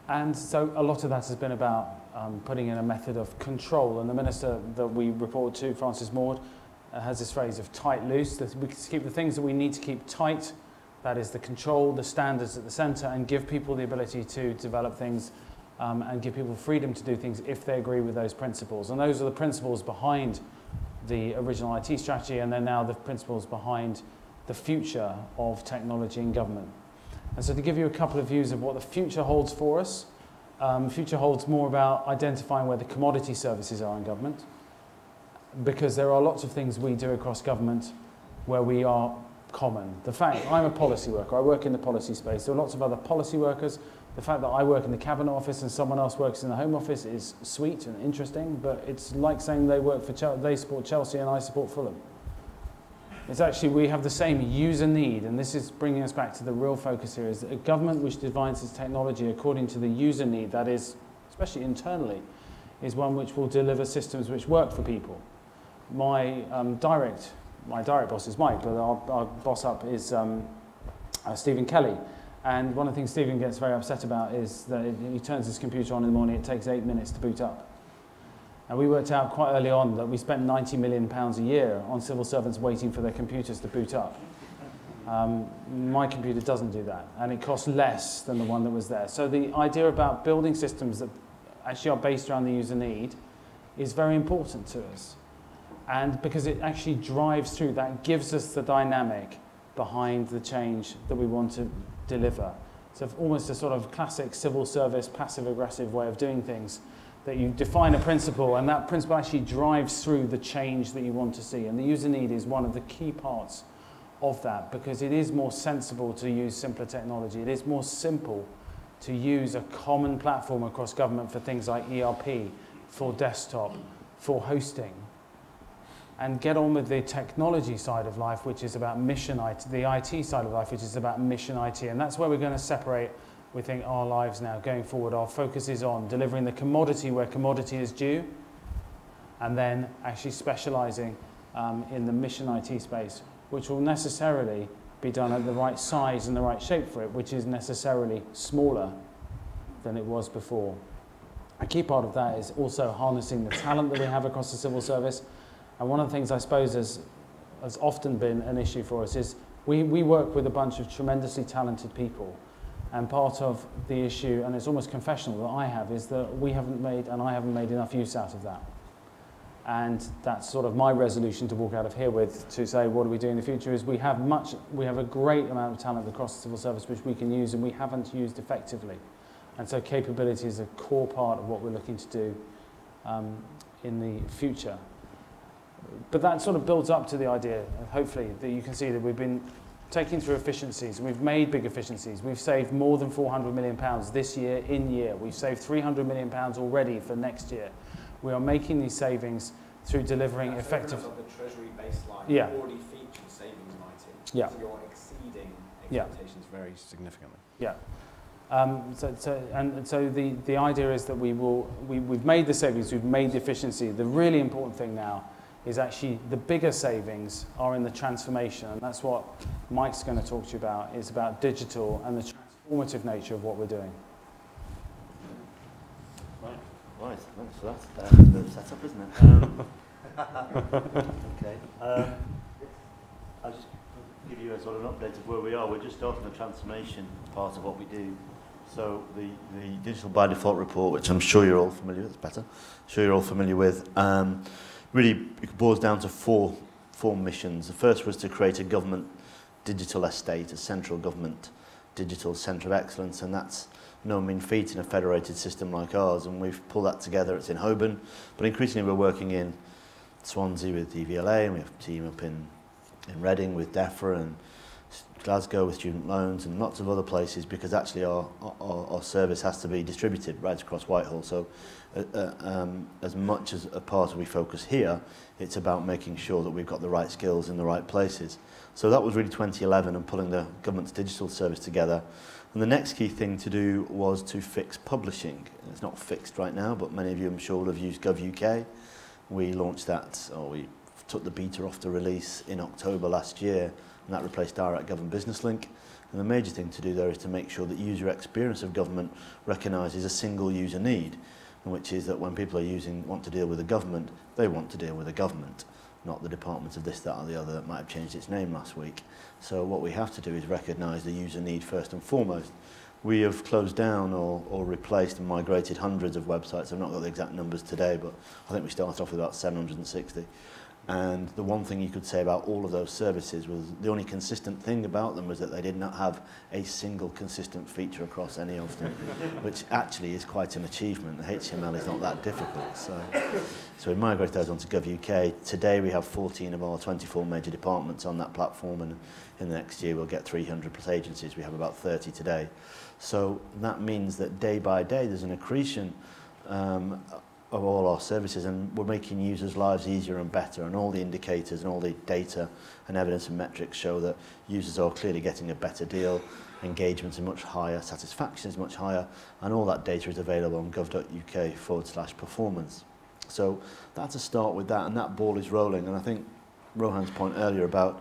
And so a lot of that has been about um, putting in a method of control. And the minister that we report to, Francis Maude, uh, has this phrase of tight loose, that we keep the things that we need to keep tight, that is the control, the standards at the centre, and give people the ability to develop things um, and give people freedom to do things if they agree with those principles. And those are the principles behind the original IT strategy, and they're now the principles behind the future of technology in government. And so to give you a couple of views of what the future holds for us, um, future holds more about identifying where the commodity services are in government, because there are lots of things we do across government where we are common. The fact I'm a policy worker, I work in the policy space. There are lots of other policy workers the fact that I work in the cabinet office and someone else works in the home office is sweet and interesting, but it's like saying they work for they support Chelsea and I support Fulham. It's actually we have the same user need, and this is bringing us back to the real focus here: is a government which defines its technology according to the user need, that is, especially internally, is one which will deliver systems which work for people. My um, direct, my direct boss is Mike, but our, our boss up is um, uh, Stephen Kelly. And one of the things Stephen gets very upset about is that he turns his computer on in the morning, it takes eight minutes to boot up. And we worked out quite early on that we spent 90 million pounds a year on civil servants waiting for their computers to boot up. Um, my computer doesn't do that, and it costs less than the one that was there. So the idea about building systems that actually are based around the user need is very important to us. And because it actually drives through, that gives us the dynamic behind the change that we want to deliver. So almost a sort of classic civil service, passive-aggressive way of doing things, that you define a principle, and that principle actually drives through the change that you want to see. And the user need is one of the key parts of that, because it is more sensible to use simpler technology. It is more simple to use a common platform across government for things like ERP, for desktop, for hosting, and get on with the technology side of life, which is about mission IT, the IT side of life, which is about mission IT. And that's where we're going to separate, we think, our lives now going forward. Our focus is on delivering the commodity where commodity is due, and then actually specializing um, in the mission IT space, which will necessarily be done at the right size and the right shape for it, which is necessarily smaller than it was before. A key part of that is also harnessing the talent that we have across the civil service and one of the things I suppose has, has often been an issue for us is we, we work with a bunch of tremendously talented people. And part of the issue, and it's almost confessional that I have, is that we haven't made, and I haven't made enough use out of that. And that's sort of my resolution to walk out of here with to say, what do we do in the future? Is we have much, we have a great amount of talent across the civil service which we can use and we haven't used effectively. And so capability is a core part of what we're looking to do um, in the future but that sort of builds up to the idea, hopefully, that you can see that we've been taking through efficiencies we've made big efficiencies. We've saved more than 400 million pounds this year in year. We've saved 300 million pounds already for next year. We are making these savings through delivering
That's
effective.
The Treasury baseline
Yeah.
already featured savings in IT.
Yeah.
So you're exceeding
Yeah.
expectations very significantly.
Yeah. Um, so, so, and so the, the idea is that we will, we, we've made the savings, we've made the efficiency. The really important thing now is actually the bigger savings are in the transformation. And that's what Mike's going to talk to you about, is about digital and the transformative nature of what we're doing.
Right, right. So that's, uh, that's a bit of setup, isn't it? Um, [laughs] okay. Um, I'll just give you a sort of an update of where we are. We're just starting the transformation part of what we do. So the, the digital by default report, which I'm sure you're all familiar with, it's better, I'm sure you're all familiar with, um, really it boils down to four, four missions. The first was to create a government digital estate, a central government digital centre of excellence, and that's no mean feat in a federated system like ours. And we've pulled that together. It's in Hoban, but increasingly we're working in Swansea with DVLA and we have a team up in, in Reading with DEFRA, and Glasgow with student loans and lots of other places because actually our, our, our service has to be distributed right across Whitehall. So uh, uh, um, as much as a part of we focus here, it's about making sure that we've got the right skills in the right places. So that was really 2011 and pulling the government's digital service together. And the next key thing to do was to fix publishing. It's not fixed right now, but many of you, I'm sure, will have used GovUK. We launched that, or we took the beta off to release in October last year. And that replaced Direct Government Business Link. And the major thing to do there is to make sure that user experience of government recognises a single user need, which is that when people are using, want to deal with the government, they want to deal with the government, not the department of this, that or the other that might have changed its name last week. So what we have to do is recognise the user need first and foremost. We have closed down or, or replaced and migrated hundreds of websites. I've not got the exact numbers today, but I think we started off with about 760. And the one thing you could say about all of those services was the only consistent thing about them was that they did not have a single consistent feature across any of them, [laughs] which actually is quite an achievement. The HTML is not that difficult. So, so we migrated those onto GovUK. Today we have 14 of our 24 major departments on that platform, and in the next year we'll get 300 plus agencies. We have about 30 today. So that means that day by day there's an accretion um, of all our services and we're making users' lives easier and better and all the indicators and all the data and evidence and metrics show that users are clearly getting a better deal, engagement is much higher, satisfaction is much higher and all that data is available on gov.uk forward slash performance. So that's a start with that and that ball is rolling and I think Rohan's point earlier about,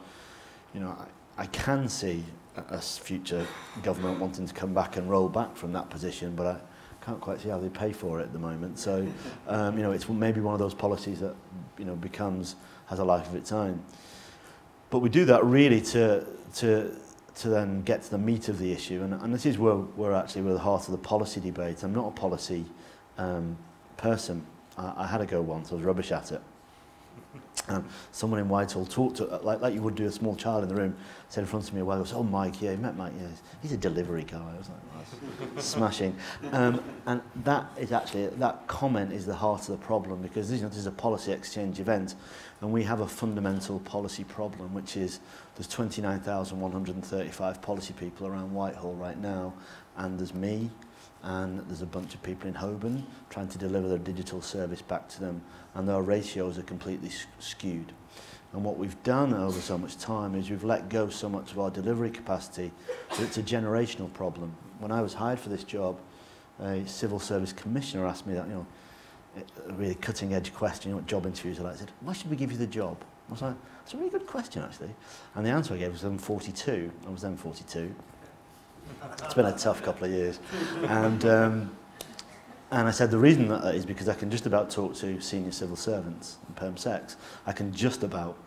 you know, I, I can see a, a future government wanting to come back and roll back from that position but I, can't quite see how they pay for it at the moment. So, um, you know, it's maybe one of those policies that, you know, becomes, has a life of its own. But we do that really to, to, to then get to the meat of the issue. And, and this is where we're actually where the heart of the policy debate. I'm not a policy um, person. I, I had a go once, I was rubbish at it. Um, someone in Whitehall talked to, uh, like, like you would do a small child in the room, said in front of me a while ago, oh, Mike, yeah, you met Mike, yeah, he's a delivery guy. I was like, that's [laughs] smashing. Um, and that is actually, that comment is the heart of the problem because you know, this is a policy exchange event and we have a fundamental policy problem, which is there's 29,135 policy people around Whitehall right now and there's me and there's a bunch of people in Hoban trying to deliver their digital service back to them and their ratios are completely skewed. And what we've done over so much time is we've let go so much of our delivery capacity that it's a generational problem. When I was hired for this job, a civil service commissioner asked me that, you know, a really cutting edge question, you know, what job interviews are like. I said, why should we give you the job? I was like, that's a really good question actually. And the answer I gave was I'm 42. I was then 42. It's been a tough couple of years. And, um, and I said the reason that, that is because I can just about talk to senior civil servants in perm sex. I can just about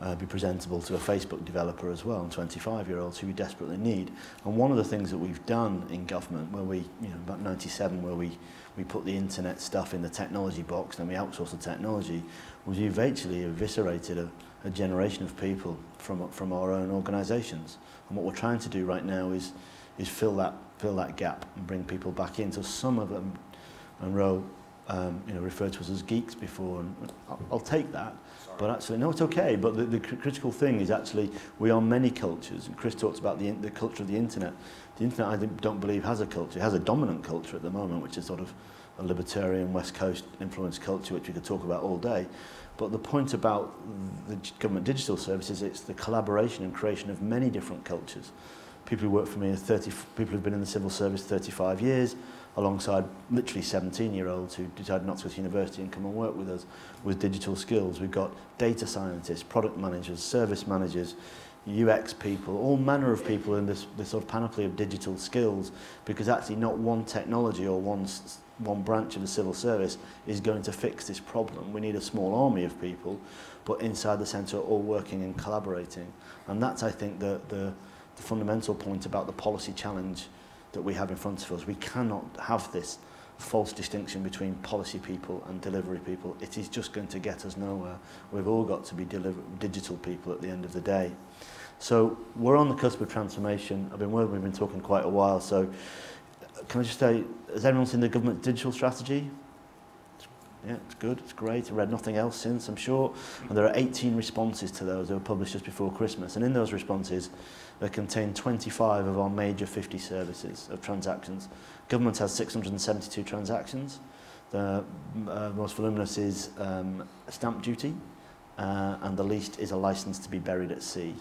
uh, be presentable to a Facebook developer as well, and 25-year-olds who we desperately need. And one of the things that we've done in government, where we, you know, about 97, where we, we put the internet stuff in the technology box and we outsourced the technology, was we've actually eviscerated a, a generation of people from, from our own organisations. And what we're trying to do right now is is fill that fill that gap and bring people back in. So some of them, Monroe, um, you know, referred to us as geeks before, and I'll, I'll take that. Sorry. But actually, no, it's okay. But the, the cr critical thing is actually we are many cultures, and Chris talks about the, the culture of the internet. The internet, I don't believe, has a culture. It has a dominant culture at the moment, which is sort of a libertarian West Coast influenced culture, which we could talk about all day. But the point about the government digital services, it's the collaboration and creation of many different cultures people who work for me are 30, people who've been in the civil service 35 years, alongside literally 17-year-olds who decided not to go to university and come and work with us with digital skills. We've got data scientists, product managers, service managers, UX people, all manner of people in this, this sort of panoply of digital skills because actually not one technology or one, one branch of the civil service is going to fix this problem. We need a small army of people, but inside the centre all working and collaborating. And that's, I think, the, the, the fundamental point about the policy challenge that we have in front of us. We cannot have this false distinction between policy people and delivery people. It is just going to get us nowhere. We've all got to be digital people at the end of the day. So we're on the cusp of transformation. I've been working, we've been talking quite a while. So can I just say, has everyone seen the government digital strategy? Yeah, it's good, it's great. I've read nothing else since, I'm sure. And there are 18 responses to those that were published just before Christmas. And in those responses, that contain 25 of our major 50 services of transactions. Government has 672 transactions. The uh, most voluminous is um, stamp duty, uh, and the least is a license to be buried at sea.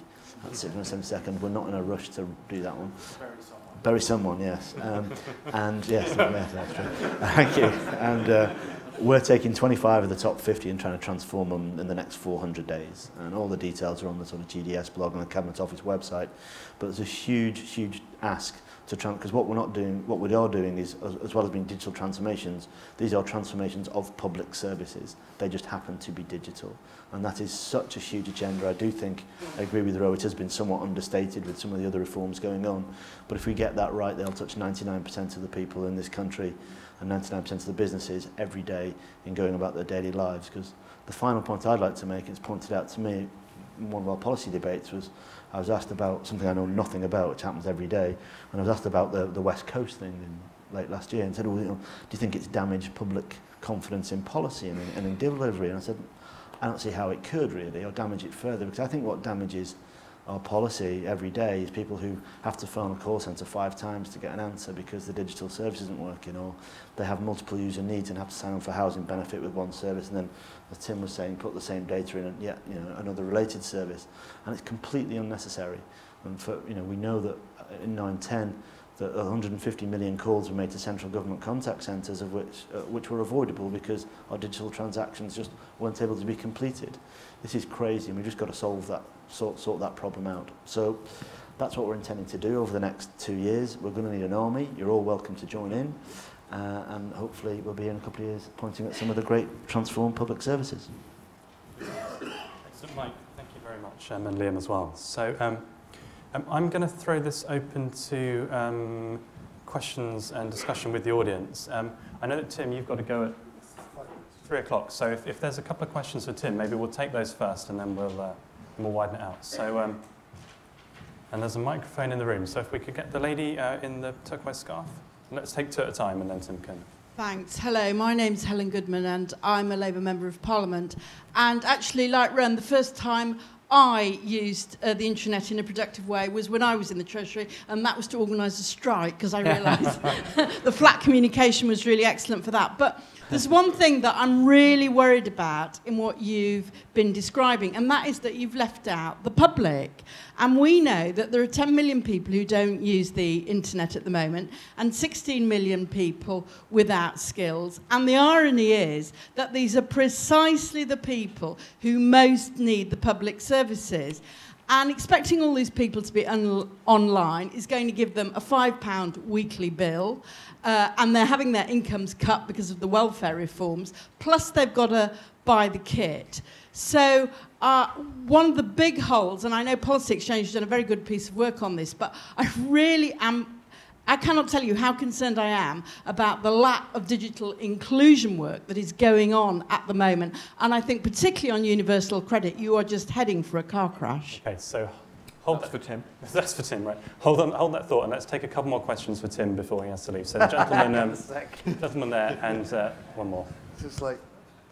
That's 672. We're not in a rush to do that one. Bury someone. Bury someone, yes. Um, and yes, that's true. Thank you. And uh, we're taking 25 of the top 50 and trying to transform them in the next 400 days. And all the details are on the sort of GDS blog and the Cabinet Office website. But it's a huge, huge ask to trans because what we're not doing, what we are doing is, as, as well as being digital transformations, these are transformations of public services. They just happen to be digital. And that is such a huge agenda. I do think, I agree with Ro, it has been somewhat understated with some of the other reforms going on. But if we get that right, they'll touch 99% of the people in this country and 99% of the businesses every day in going about their daily lives. Because the final point I'd like to make, it's pointed out to me in one of our policy debates, was I was asked about something I know nothing about, which happens every day, and I was asked about the, the West Coast thing in late last year and said, well, you know, do you think it's damaged public confidence in policy and in, and in delivery? And I said, I don't see how it could really, or damage it further, because I think what damages our policy every day is people who have to phone a call centre five times to get an answer because the digital service isn't working or they have multiple user needs and have to sign up for housing benefit with one service and then, as Tim was saying, put the same data in and yet, you know, another related service. And it's completely unnecessary. And for, you know, we know that in 910, that 150 million calls were made to central government contact centres of which, uh, which were avoidable because our digital transactions just weren't able to be completed. This is crazy and we've just got to solve that sort, sort that problem out. So that's what we're intending to do over the next two years. We're going to need an army. You're all welcome to join in. Uh, and hopefully we'll be in a couple of years pointing at some of the great transformed public services.
Excellent, Mike. Thank you very much, um, and Liam as well. So um, um, I'm going to throw this open to um, questions and discussion with the audience. Um, I know that, Tim, you've got to go at three o'clock. So if, if there's a couple of questions for Tim, maybe we'll take those first and then we'll... Uh, we'll widen it out. So, um, and there's a microphone in the room. So if we could get the lady uh, in the turquoise scarf. Let's take two at a time and then Tim can.
Thanks. Hello, my name's Helen Goodman and I'm a Labour Member of Parliament. And actually, like Ren, the first time I used uh, the internet in a productive way was when I was in the Treasury, and that was to organise a strike because I realised [laughs] [laughs] the flat communication was really excellent for that. But there's one thing that I'm really worried about in what you've been describing, and that is that you've left out the public. And we know that there are 10 million people who don't use the internet at the moment, and 16 million people without skills. And the irony is that these are precisely the people who most need the public services. And expecting all these people to be online is going to give them a £5 weekly bill uh, and they're having their incomes cut because of the welfare reforms, plus they've got to buy the kit. So uh, one of the big holes, and I know Policy Exchange has done a very good piece of work on this, but I really am I cannot tell you how concerned I am about the lack of digital inclusion work that is going on at the moment. And I think, particularly on universal credit, you are just heading for a car crash.
Okay, so Hold That's that. for Tim. [laughs] That's for Tim, right. Hold on, hold that thought, and let's take a couple more questions for Tim before he has to leave. So [laughs] the gentleman, um, gentleman there, and uh, one more.
Just like.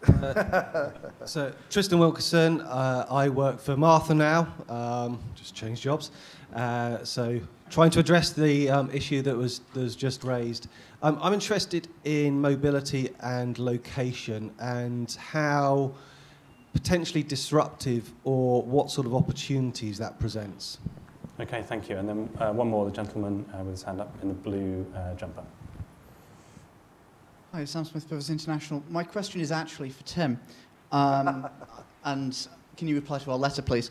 uh, [laughs] so Tristan Wilkinson, uh, I work for Martha now. Um, just changed jobs. Uh, so trying to address the um, issue that was, that was just raised. Um, I'm interested in mobility and location and how potentially disruptive or what sort of opportunities that presents.
Okay, thank you. And then uh, one more, the gentleman uh, with his hand up in the blue uh, jumper.
Hi, Sam Smith, Purpose International. My question is actually for Tim. Um, [laughs] and can you reply to our letter, please?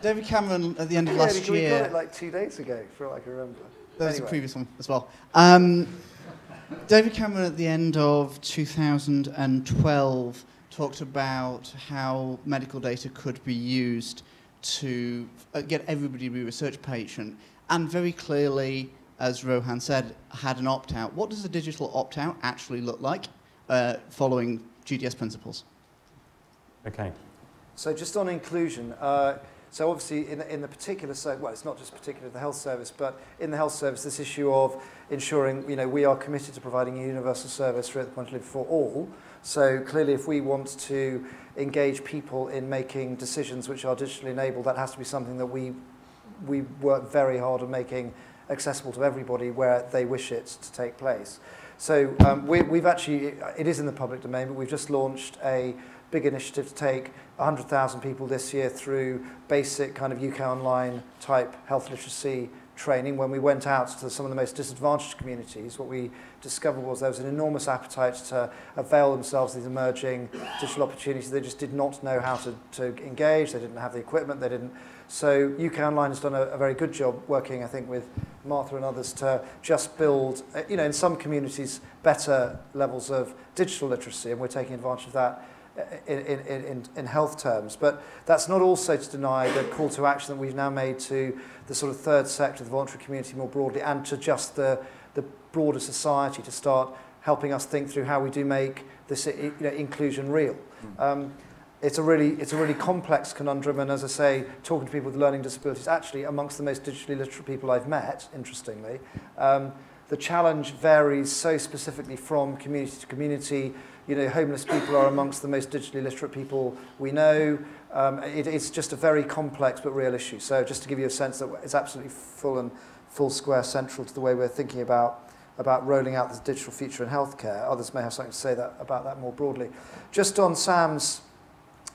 David Cameron, at the end of
yeah,
last
we
year...
got it like two days ago, for all I can remember.
There was
Anyway.
a previous one as well. Um, David Cameron at the end of 2012 talked about how medical data could be used to uh, get everybody to be a research patient, and very clearly, as Rohan said, had an opt-out. What does a digital opt-out actually look like uh, following GDS principles?
Okay.
So just on inclusion, uh, So obviously in, in the particular, so, well, it's not just particular to the health service, but in the health service, this issue of ensuring, you know, we are committed to providing a universal service through the point of live for all. So clearly if we want to engage people in making decisions which are digitally enabled, that has to be something that we, we work very hard on making accessible to everybody where they wish it to take place. So um, we, we've actually, it is in the public domain, but we've just launched a big initiative to take 100,000 people this year through basic kind of UK online type health literacy training. When we went out to some of the most disadvantaged communities, what we discovered was there was an enormous appetite to avail themselves of these emerging digital opportunities. They just did not know how to, to engage. They didn't have the equipment. They didn't. So UK Online has done a, a very good job working, I think, with Martha and others to just build, uh, you know, in some communities, better levels of digital literacy. And we're taking advantage of that in, in, in, in health terms. But that's not also to deny the call to action that we've now made to the sort of third sector, the voluntary community more broadly, and to just the, the broader society to start helping us think through how we do make this you know, inclusion real. Mm. Um, it's a really it's a really complex conundrum and as I say talking to people with learning disabilities actually amongst the most digitally literate people I've met interestingly um, the challenge varies so specifically from community to community You know, homeless people are amongst the most digitally literate people we know. Um, it, it's just a very complex but real issue. So just to give you a sense that it's absolutely full and full square central to the way we're thinking about about rolling out this digital future in healthcare. Others may have something to say that, about that more broadly. Just on Sam's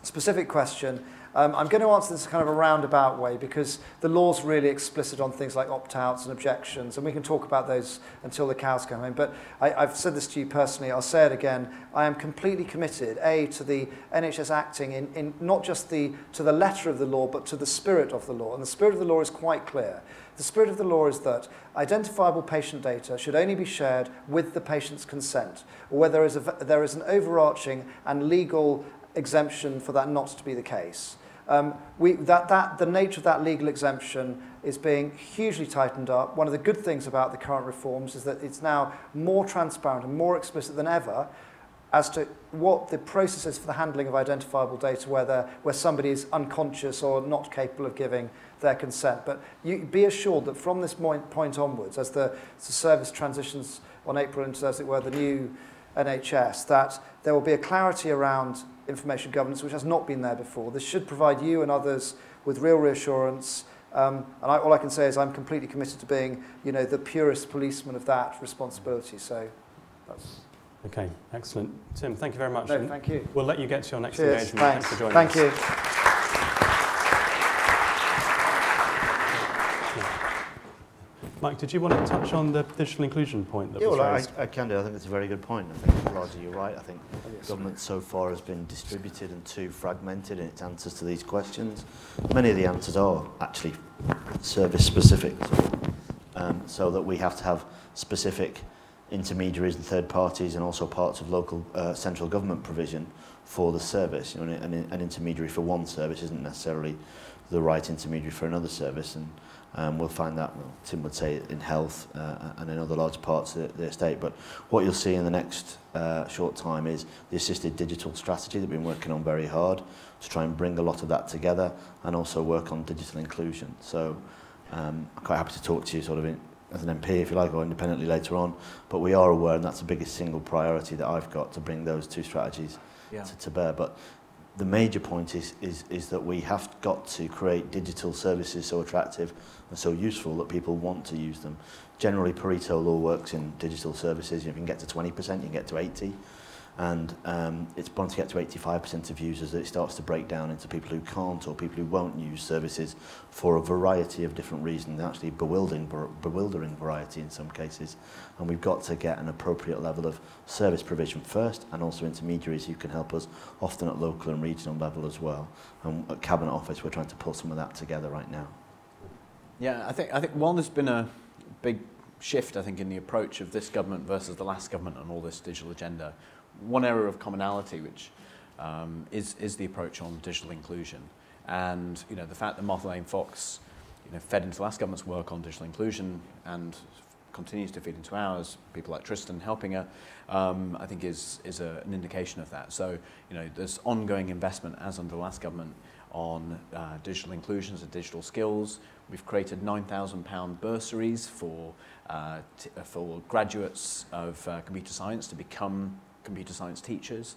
specific question, um, I'm going to answer this kind of a roundabout way because the law's really explicit on things like opt-outs and objections, and we can talk about those until the cows come home. But I, I've said this to you personally, I'll say it again. I am completely committed, A, to the NHS acting in, in not just the, to the letter of the law, but to the spirit of the law. And the spirit of the law is quite clear. The spirit of the law is that identifiable patient data should only be shared with the patient's consent, or where there is, a, there is an overarching and legal exemption for that not to be the case. Um, we, that, that, the nature of that legal exemption is being hugely tightened up. One of the good things about the current reforms is that it's now more transparent and more explicit than ever as to what the process is for the handling of identifiable data where, where somebody is unconscious or not capable of giving their consent. But you, be assured that from this point onwards, as the, as the service transitions on April into, as it were, the new NHS, that there will be a clarity around information governance, which has not been there before. This should provide you and others with real reassurance. Um, and I, all I can say is I'm completely committed to being, you know, the purest policeman of that responsibility. So that's...
Okay, excellent. Tim, thank you very much.
No, thank you.
We'll let you get to your next
Cheers.
engagement.
Thanks.
Thanks for joining
Thank
us.
Thank you.
Mike, did you want to touch on the digital inclusion point that
Yeah,
was
well, I,
raised?
I can do. I think it's a very good point. I think largely you're right. I think government so far has been distributed and too fragmented in its answers to these questions. Many of the answers are actually service specific, um, so that we have to have specific intermediaries and third parties and also parts of local uh, central government provision for the service. You know, an, an intermediary for one service isn't necessarily the right intermediary for another service, and um, we'll find that, well, Tim would say, in health uh, and in other large parts of the, estate. But what you'll see in the next uh, short time is the assisted digital strategy that we've been working on very hard to try and bring a lot of that together and also work on digital inclusion. So um, I'm quite happy to talk to you sort of in, as an MP, if you like, or independently later on. But we are aware, and that's the biggest single priority that I've got to bring those two strategies
Yeah.
to, to bear. But the major point is, is, is that we have got to create digital services so attractive and so useful that people want to use them. Generally, Pareto law works in digital services. You can get to 20%, you can get to 80 and um, it's once you get to 85% of users that it starts to break down into people who can't or people who won't use services for a variety of different reasons, actually bewildering, bewildering variety in some cases. And we've got to get an appropriate level of service provision first and also intermediaries who can help us often at local and regional level as well. And at Cabinet Office, we're trying to pull some of that together right now.
Yeah, I think, I think one, there's been a big shift, I think, in the approach of this government versus the last government on all this digital agenda. One area of commonality, which um, is, is the approach on digital inclusion. And you know, the fact that Martha Lane Fox you know, fed into last government's work on digital inclusion and continues to feed into ours, people like Tristan helping her, um, I think is, is a, an indication of that. So, you know, there's ongoing investment, as under the last government, on uh, digital inclusions and digital skills. We've created £9,000 bursaries for, uh, for graduates of uh, computer science to become computer science teachers.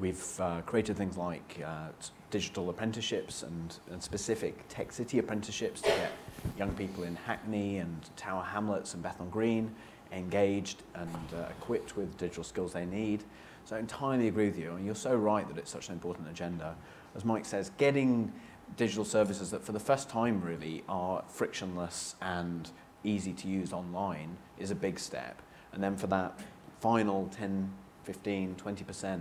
We've uh, created things like uh, digital apprenticeships and, and specific Tech City apprenticeships to get young people in Hackney and Tower Hamlets and Bethnal Green engaged and uh, equipped with digital skills they need. So I entirely agree with you, and you're so right that it's such an important agenda. As Mike says, getting digital services that for the first time really are frictionless and easy to use online is a big step. And then for that final 10, 15, 20%,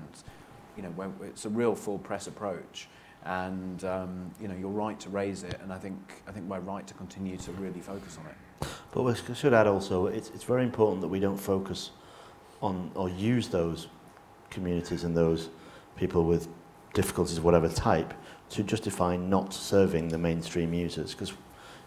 you know, it's a real full press approach. And um, you know, you're right to raise it, and I think I think we're right to continue to really focus on it.
But we should add also, it's, it's very important that we don't focus on or use those communities and those people with difficulties of whatever type to justify not serving the mainstream users. Because,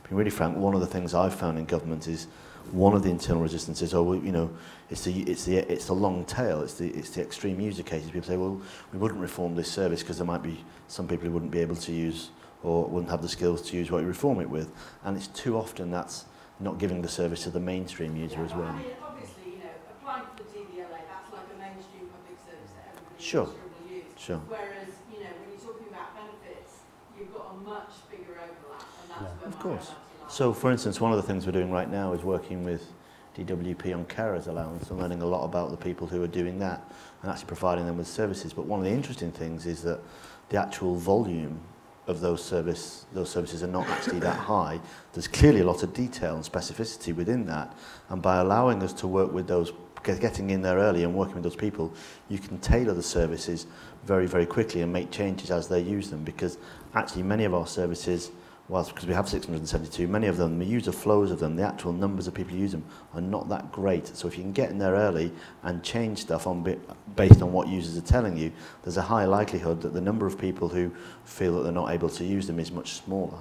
being really frank, one of the things I've found in government is one of the internal resistances, oh, or you know, it's the it's the it's the long tail, it's the it's the extreme user cases. People say, well, we wouldn't reform this service because there might be some people who wouldn't be able to use or wouldn't have the skills to use what you reform it with, and it's too often that's not giving the service to the mainstream user
yeah,
as well.
I mean, obviously, you know, applying for the DVLA, that's like a mainstream public service that everybody
sure.
will use.
Sure.
Whereas, you know, when you're talking about benefits, you've got a much bigger overlap, and that's
yeah.
where
of course. So, for instance, one of the things we're doing right now is working with DWP on carers allowance and learning a lot about the people who are doing that and actually providing them with services. But one of the interesting things is that the actual volume of those service those services are not actually that high. There's clearly a lot of detail and specificity within that, and by allowing us to work with those getting in there early and working with those people, you can tailor the services very, very quickly and make changes as they use them because actually many of our services whilst because we have 672, many of them, the user flows of them, the actual numbers of people who use them are not that great. So if you can get in there early and change stuff on based on what users are telling you, there's a high likelihood that the number of people who feel that they're not able to use them is much smaller.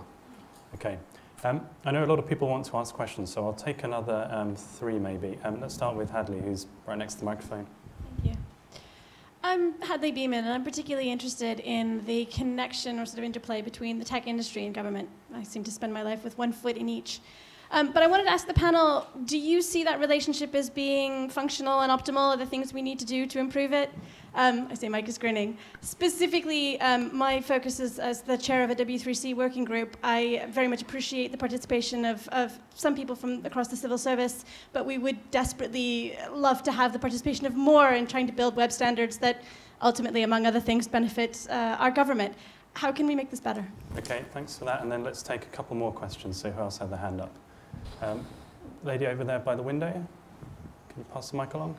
Okay. Um, I know a lot of people want to ask questions, so I'll take another um, three maybe. Um, let's start with Hadley, who's right next to the microphone.
Thank you. I'm Hadley Beeman, and I'm particularly interested in the connection or sort of interplay between the tech industry and government. I seem to spend my life with one foot in each. Um, but I wanted to ask the panel do you see that relationship as being functional and optimal? Are there things we need to do to improve it? Um, I say Mike is grinning. Specifically, um, my focus is as the chair of a W3C working group. I very much appreciate the participation of, of some people from across the civil service, but we would desperately love to have the participation of more in trying to build web standards that ultimately, among other things, benefit uh, our government. How can we make this better?
Okay, thanks for that. And then let's take a couple more questions. So who else had their hand up? Um, lady over there by the window. Can you pass the mic along?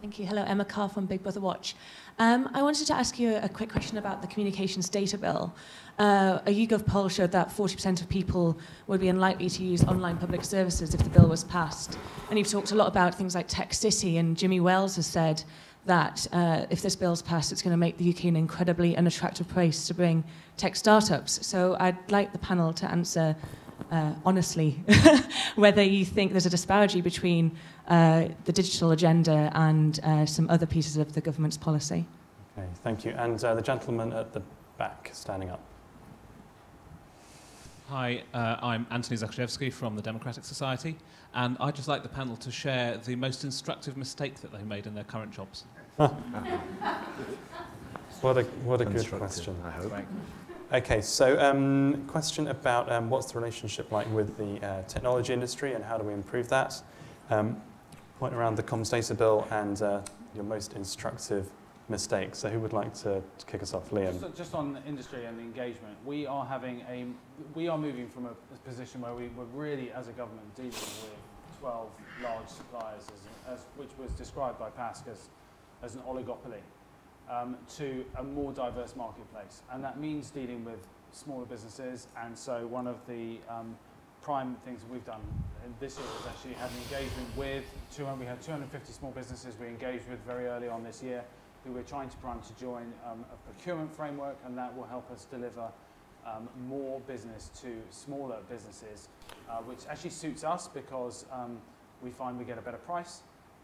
Thank you. Hello, Emma Carr from Big Brother Watch. Um, I wanted to ask you a quick question about the communications data bill. Uh, a YouGov poll showed that 40% of people would be unlikely to use online public services if the bill was passed. And you've talked a lot about things like Tech City, and Jimmy Wales has said that uh, if this bill's passed, it's going to make the UK an incredibly unattractive place to bring tech startups. So I'd like the panel to answer uh, honestly [laughs] whether you think there's a disparity between uh, the digital agenda and uh, some other pieces of the government's policy.
Okay, thank you. And uh, the gentleman at the back standing up.
Hi, uh, I'm Anthony Zacharzewski from the Democratic Society, and I'd just like the panel to share the most instructive mistake that they made in their current jobs. [laughs]
What a, what a good question.
I hope.
Okay, so um, question about um, what's the relationship like with the uh, technology industry and how do we improve that? Um, point around the Comms Data Bill and uh, your most instructive mistake. So who would like to, to kick us off? Liam.
Just, just on industry and engagement, we are having a, we are moving from a, position where we were really, as a government, dealing with 12 large suppliers, as, as, which was described by PASC as, as an oligopoly, um, to a more diverse marketplace. And that means dealing with smaller businesses. And so one of the um, prime things we've done this year is actually had an engagement with 200, we had 250 small businesses we engaged with very early on this year who we're trying to prime to join um, a procurement framework and that will help us deliver um, more business to smaller businesses, uh, which actually suits us because um, we find we get a better price.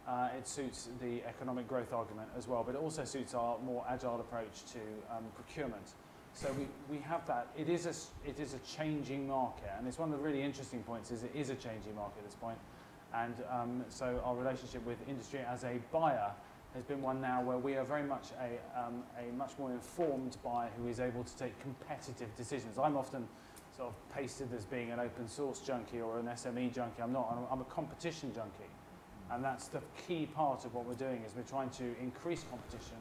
Uh, it suits the economic growth argument as well, but it also suits our more agile approach to um, procurement. So we, we have that. It is, a, it is a changing market, and it's one of the really interesting points is it is a changing market at this point. And um, so our relationship with industry as a buyer has been one now where we are very much a, um, a much more informed buyer who is able to take competitive decisions. I'm often sort of pasted as being an open source junkie or an SME junkie. I'm not. I'm, I'm a competition junkie. And that's the key part of what we're doing is we're trying to increase competition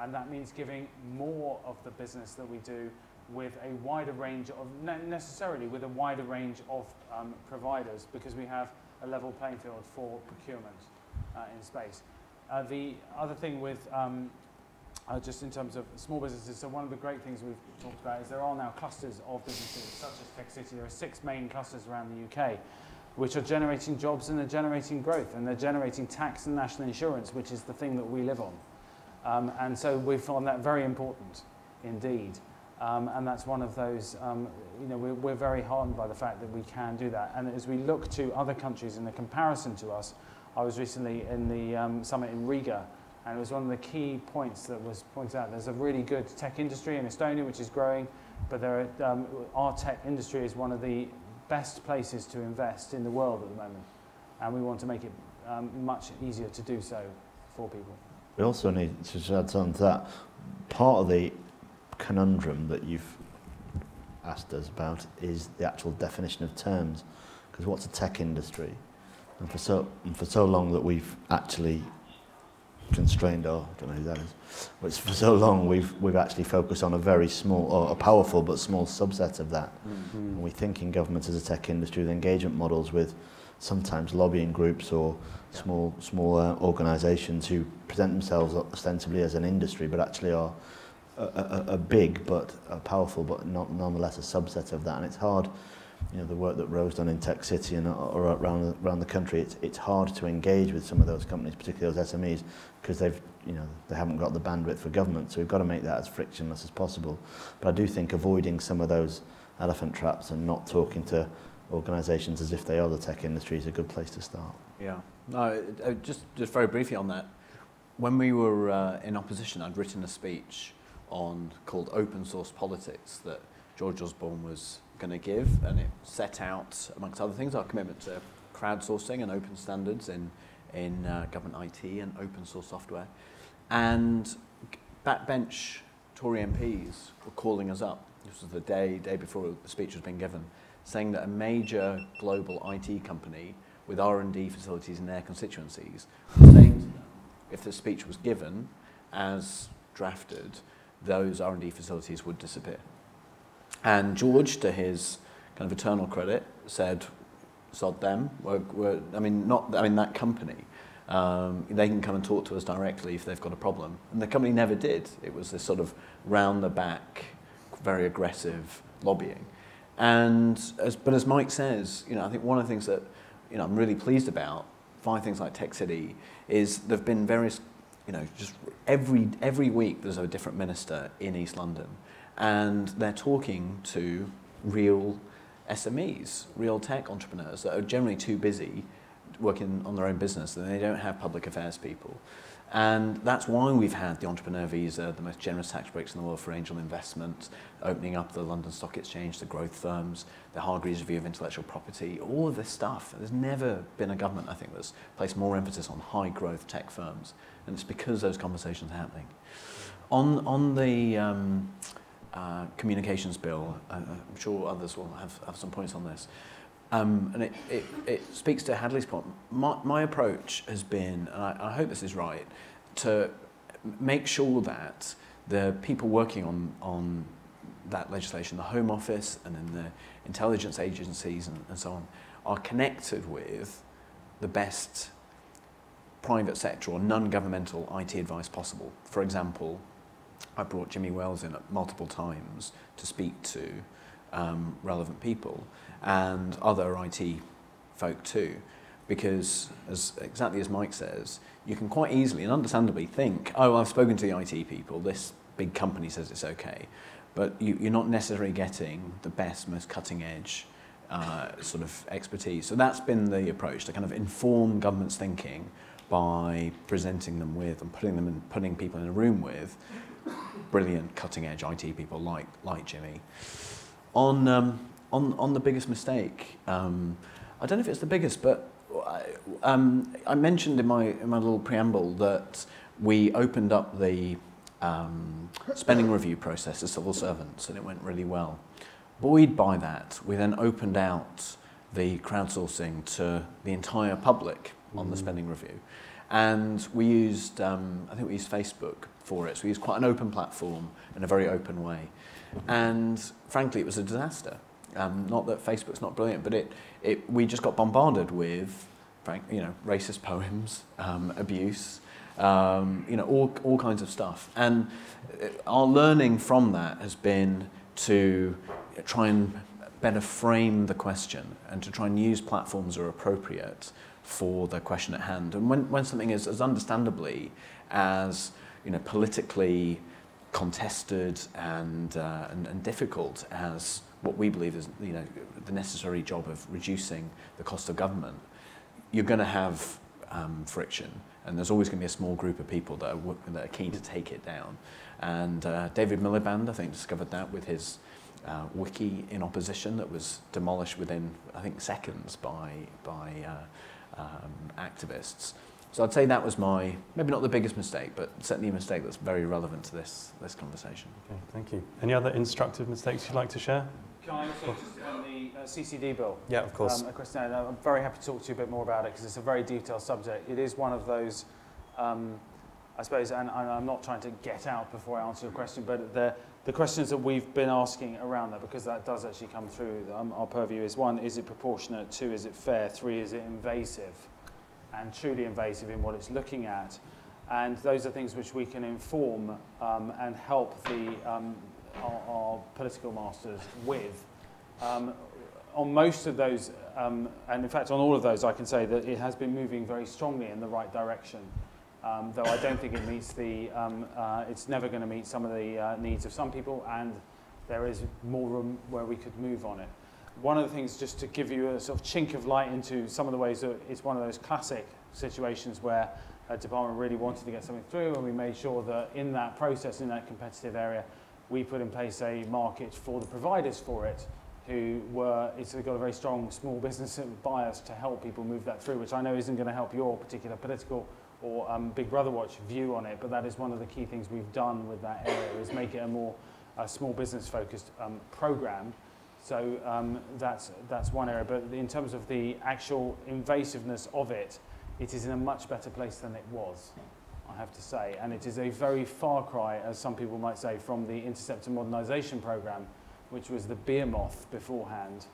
and that means giving more of the business that we do with a wider range of, necessarily with a wider range of um, providers because we have a level playing field for procurement uh, in space. Uh, the other thing with, um, uh, just in terms of small businesses, so one of the great things we've talked about is there are now clusters of businesses such as Tech City. There are six main clusters around the UK which are generating jobs and they're generating growth and they're generating tax and national insurance, which is the thing that we live on. Um, and so we found that very important indeed. Um, and that's one of those, um, you know, we're, we're very heartened by the fact that we can do that. And as we look to other countries in the comparison to us, I was recently in the um, summit in Riga, and it was one of the key points that was pointed out. There's a really good tech industry in Estonia, which is growing, but are, um, our tech industry is one of the best places to invest in the world at the moment. And we want to make it um, much easier to do so for people.
We also need to add on to that. Part of the conundrum that you've asked us about is the actual definition of terms. Because what's a tech industry? And for so, and for so long that we've actually constrained, or I don't know who that is, but for so long we've, we've actually focused on a very small, or a powerful but small subset of that. Mm-hmm. And we think in government as a tech industry with engagement models with sometimes lobbying groups or small small uh, organisations who present themselves ostensibly as an industry but actually are a, a, a big but a powerful but not nonetheless a subset of that. And it's hard you know the work that Rose done in Tech City and uh, or around around the country it's it's hard to engage with some of those companies particularly those SMEs because they've you know they haven't got the bandwidth for government. So we've got to make that as frictionless as possible. But I do think avoiding some of those elephant traps and not talking to organisations as if they are the tech industry is a good place to start.
Yeah. No, uh, just, just very briefly on that. When we were uh, in opposition, I'd written a speech on called Open Source Politics that George Osborne was going to give, and it set out, amongst other things, our commitment to crowdsourcing and open standards in, in uh, government IT and open source software. And backbench Tory MPs were calling us up. This was the day, day before the speech was being given, saying that a major global IT company with R&D facilities in their constituencies was saying to them, if the speech was given as drafted, those R&D facilities would disappear. And George, to his kind of eternal credit, said, sod them. We're, we're, I mean, not, I mean, that company, um, they can come and talk to us directly if they've got a problem. And the company never did. It was this sort of round the back, very aggressive lobbying. And as, but as Mike says, you know, I think one of the things that you know I'm really pleased about, five things like Tech City, is there've been various, you know, just every every week there's a different minister in East London, and they're talking to real SMEs, real tech entrepreneurs that are generally too busy working on their own business and they don't have public affairs people. And that's why we've had the entrepreneur visa, the most generous tax breaks in the world for angel investment, opening up the London Stock Exchange, the growth firms, the Hargreaves review of intellectual property, all of this stuff. There's never been a government, I think, that's placed more emphasis on high growth tech firms. And it's because those conversations are happening. On, on the um, uh, communications bill, uh, I'm sure others will have, have some points on this. Um, and it, it, it speaks to Hadley's point. My, my approach has been, and I, I hope this is right, to make sure that the people working on, on that legislation, the Home Office and then the intelligence agencies and, and so on, are connected with the best private sector or non-governmental IT advice possible. For example, I brought Jimmy Wales in multiple times to speak to um, relevant people and other IT folk too. Because, as, exactly as Mike says, you can quite easily and understandably think, oh, I've spoken to the IT people, this big company says it's okay. But you, you're not necessarily getting the best, most cutting edge uh, sort of expertise. So that's been the approach to kind of inform government's thinking by presenting them with and putting them in, putting people in a room with brilliant cutting edge IT people like like Jimmy. On um, on on the biggest mistake, um, I don't know if it's the biggest, but I, um, I mentioned in my in my little preamble that we opened up the um, spending review process to civil servants, and it went really well. Buoyed by that, we then opened out the crowdsourcing to the entire public on the spending review. And we used, um, I think we used Facebook for it. So we used quite an open platform in a very open way. And frankly, it was a disaster. Um, not that Facebook's not brilliant, but it, it, we just got bombarded with, frank, you know, racist poems, um, abuse, um, you know, all, all kinds of stuff. And uh, our learning from that has been to try and better frame the question and to try and use platforms that are appropriate for the question at hand. And when, when something is as understandably as you know, politically contested and, uh, and, and difficult as what we believe is you know, the necessary job of reducing the cost of government, you're going to have um, friction. And there's always going to be a small group of people that are, that are keen to take it down. And uh, David Miliband, I think, discovered that with his uh, wiki in opposition that was demolished within, I think, seconds by, by uh, um, activists. So I'd say that was my, maybe not the biggest mistake, but certainly a mistake that's very relevant to this, this conversation.
Okay, thank you. Any other instructive mistakes you'd like to share?
Can I also just on the uh, CCD bill?
Yeah, of course.
Um, Christian, I'm very happy to talk to you a bit more about it because it's a very detailed subject. It is one of those, um, I suppose, and, and I'm not trying to get out before I answer your question, but the, the questions that we've been asking around that, because that does actually come through um, our purview, is one, is it proportionate? Two, is it fair? Three, is it invasive? And truly invasive in what it's looking at. And those are things which we can inform um, and help the, um, our, our political masters with. Um, on most of those, um, and in fact on all of those, I can say that it has been moving very strongly in the right direction. Um, though I don't think it meets the, um, uh, it's never going to meet some of the uh, needs of some people, and there is more room where we could move on it. One of the things, just to give you a sort of chink of light into some of the ways that it's one of those classic situations where a department really wanted to get something through, and we made sure that in that process, in that competitive area, we put in place a market for the providers for it, who were, it's got a very strong small business bias to help people move that through, which I know isn't going to help your particular political or um, Big Brother Watch view on it, but that is one of the key things we've done with that area is make it a more uh, small business focused um, program. So um, that's, that's one area, but in terms of the actual invasiveness of it, it is in a much better place than it was, I have to say. And it is a very far cry, as some people might say, from the Interception Modernisation Programme, which was the behemoth beforehand,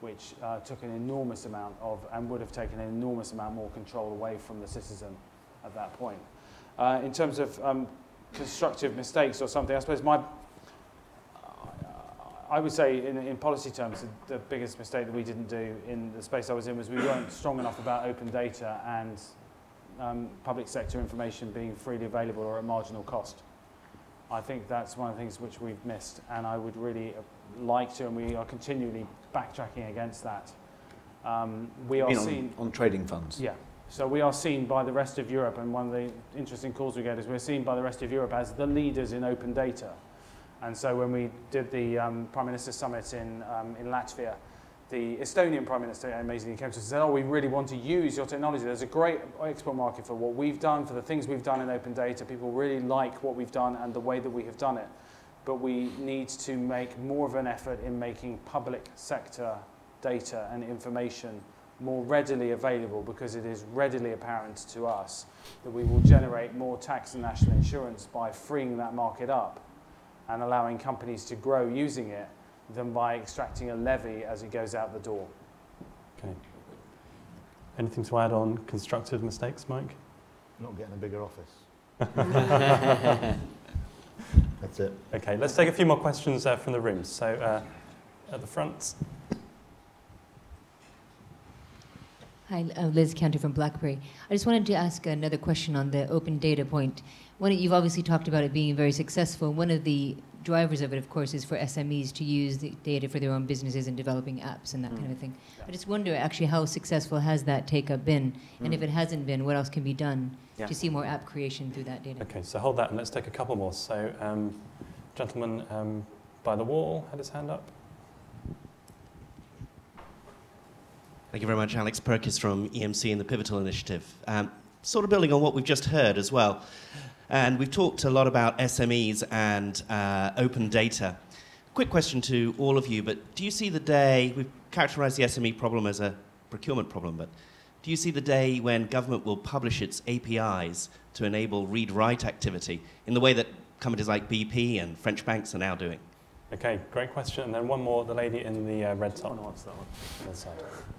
which uh, took an enormous amount of, and would have taken an enormous amount more control away from the citizen at that point. Uh, in terms of um, constructive mistakes or something, I suppose my, I would say in, in policy terms, the, the biggest mistake that we didn't do in the space I was in was we weren't strong enough about open data and um, public sector information being freely available or at marginal cost. I think that's one of the things which we've missed, and I would really like to, and we are continually backtracking against that. Um, we are
on,
seen
on trading funds.
Yeah. So we are seen by the rest of Europe, and one of the interesting calls we get is we're seen by the rest of Europe as the leaders in open data. And so when we did the um, Prime Minister Summit in, um, in Latvia, the Estonian Prime Minister amazingly came to us and said, oh, we really want to use your technology. There's a great export market for what we've done, for the things we've done in open data. People really like what we've done and the way that we have done it. But we need to make more of an effort in making public sector data and information more readily available because it is readily apparent to us that we will generate more tax and national insurance by freeing that market up and allowing companies to grow using it than by extracting a levy as it goes out the door.
Okay. Anything to add on constructive mistakes, Mike?
Not getting a bigger office. [laughs] That's it.
Okay, let's take a few more questions uh, from the room. So, uh, at the front.
Hi, uh, Liz Cantor from BlackBerry. I just wanted to ask another question on the open data point. One, you've obviously talked about it being very successful. One of the drivers of it, of course, is for SMEs to use the data for their own businesses and developing apps and that mm. kind of thing. Yeah. I just wonder, actually, how successful has that take-up been? Mm. And if mm. it hasn't been, what else can be done yeah. to see more app creation through that data?
Okay, so hold that and let's take a couple more. So, um, gentleman um, by the wall had his hand up.
Thank you very much, Alex Perkis from EMC and the Pivotal Initiative. Um, sort of building on what we've just heard as well. And we've talked a lot about SMEs and uh, open data. Quick question to all of you, but do you see the day, we've characterized the SME problem as a procurement problem, but do you see the day when government will publish its APIs to enable read-write activity in the way that companies like BP and French banks are now doing?
Okay, great question. And then one more, the lady in the uh, red top. Oh, no, what's that one?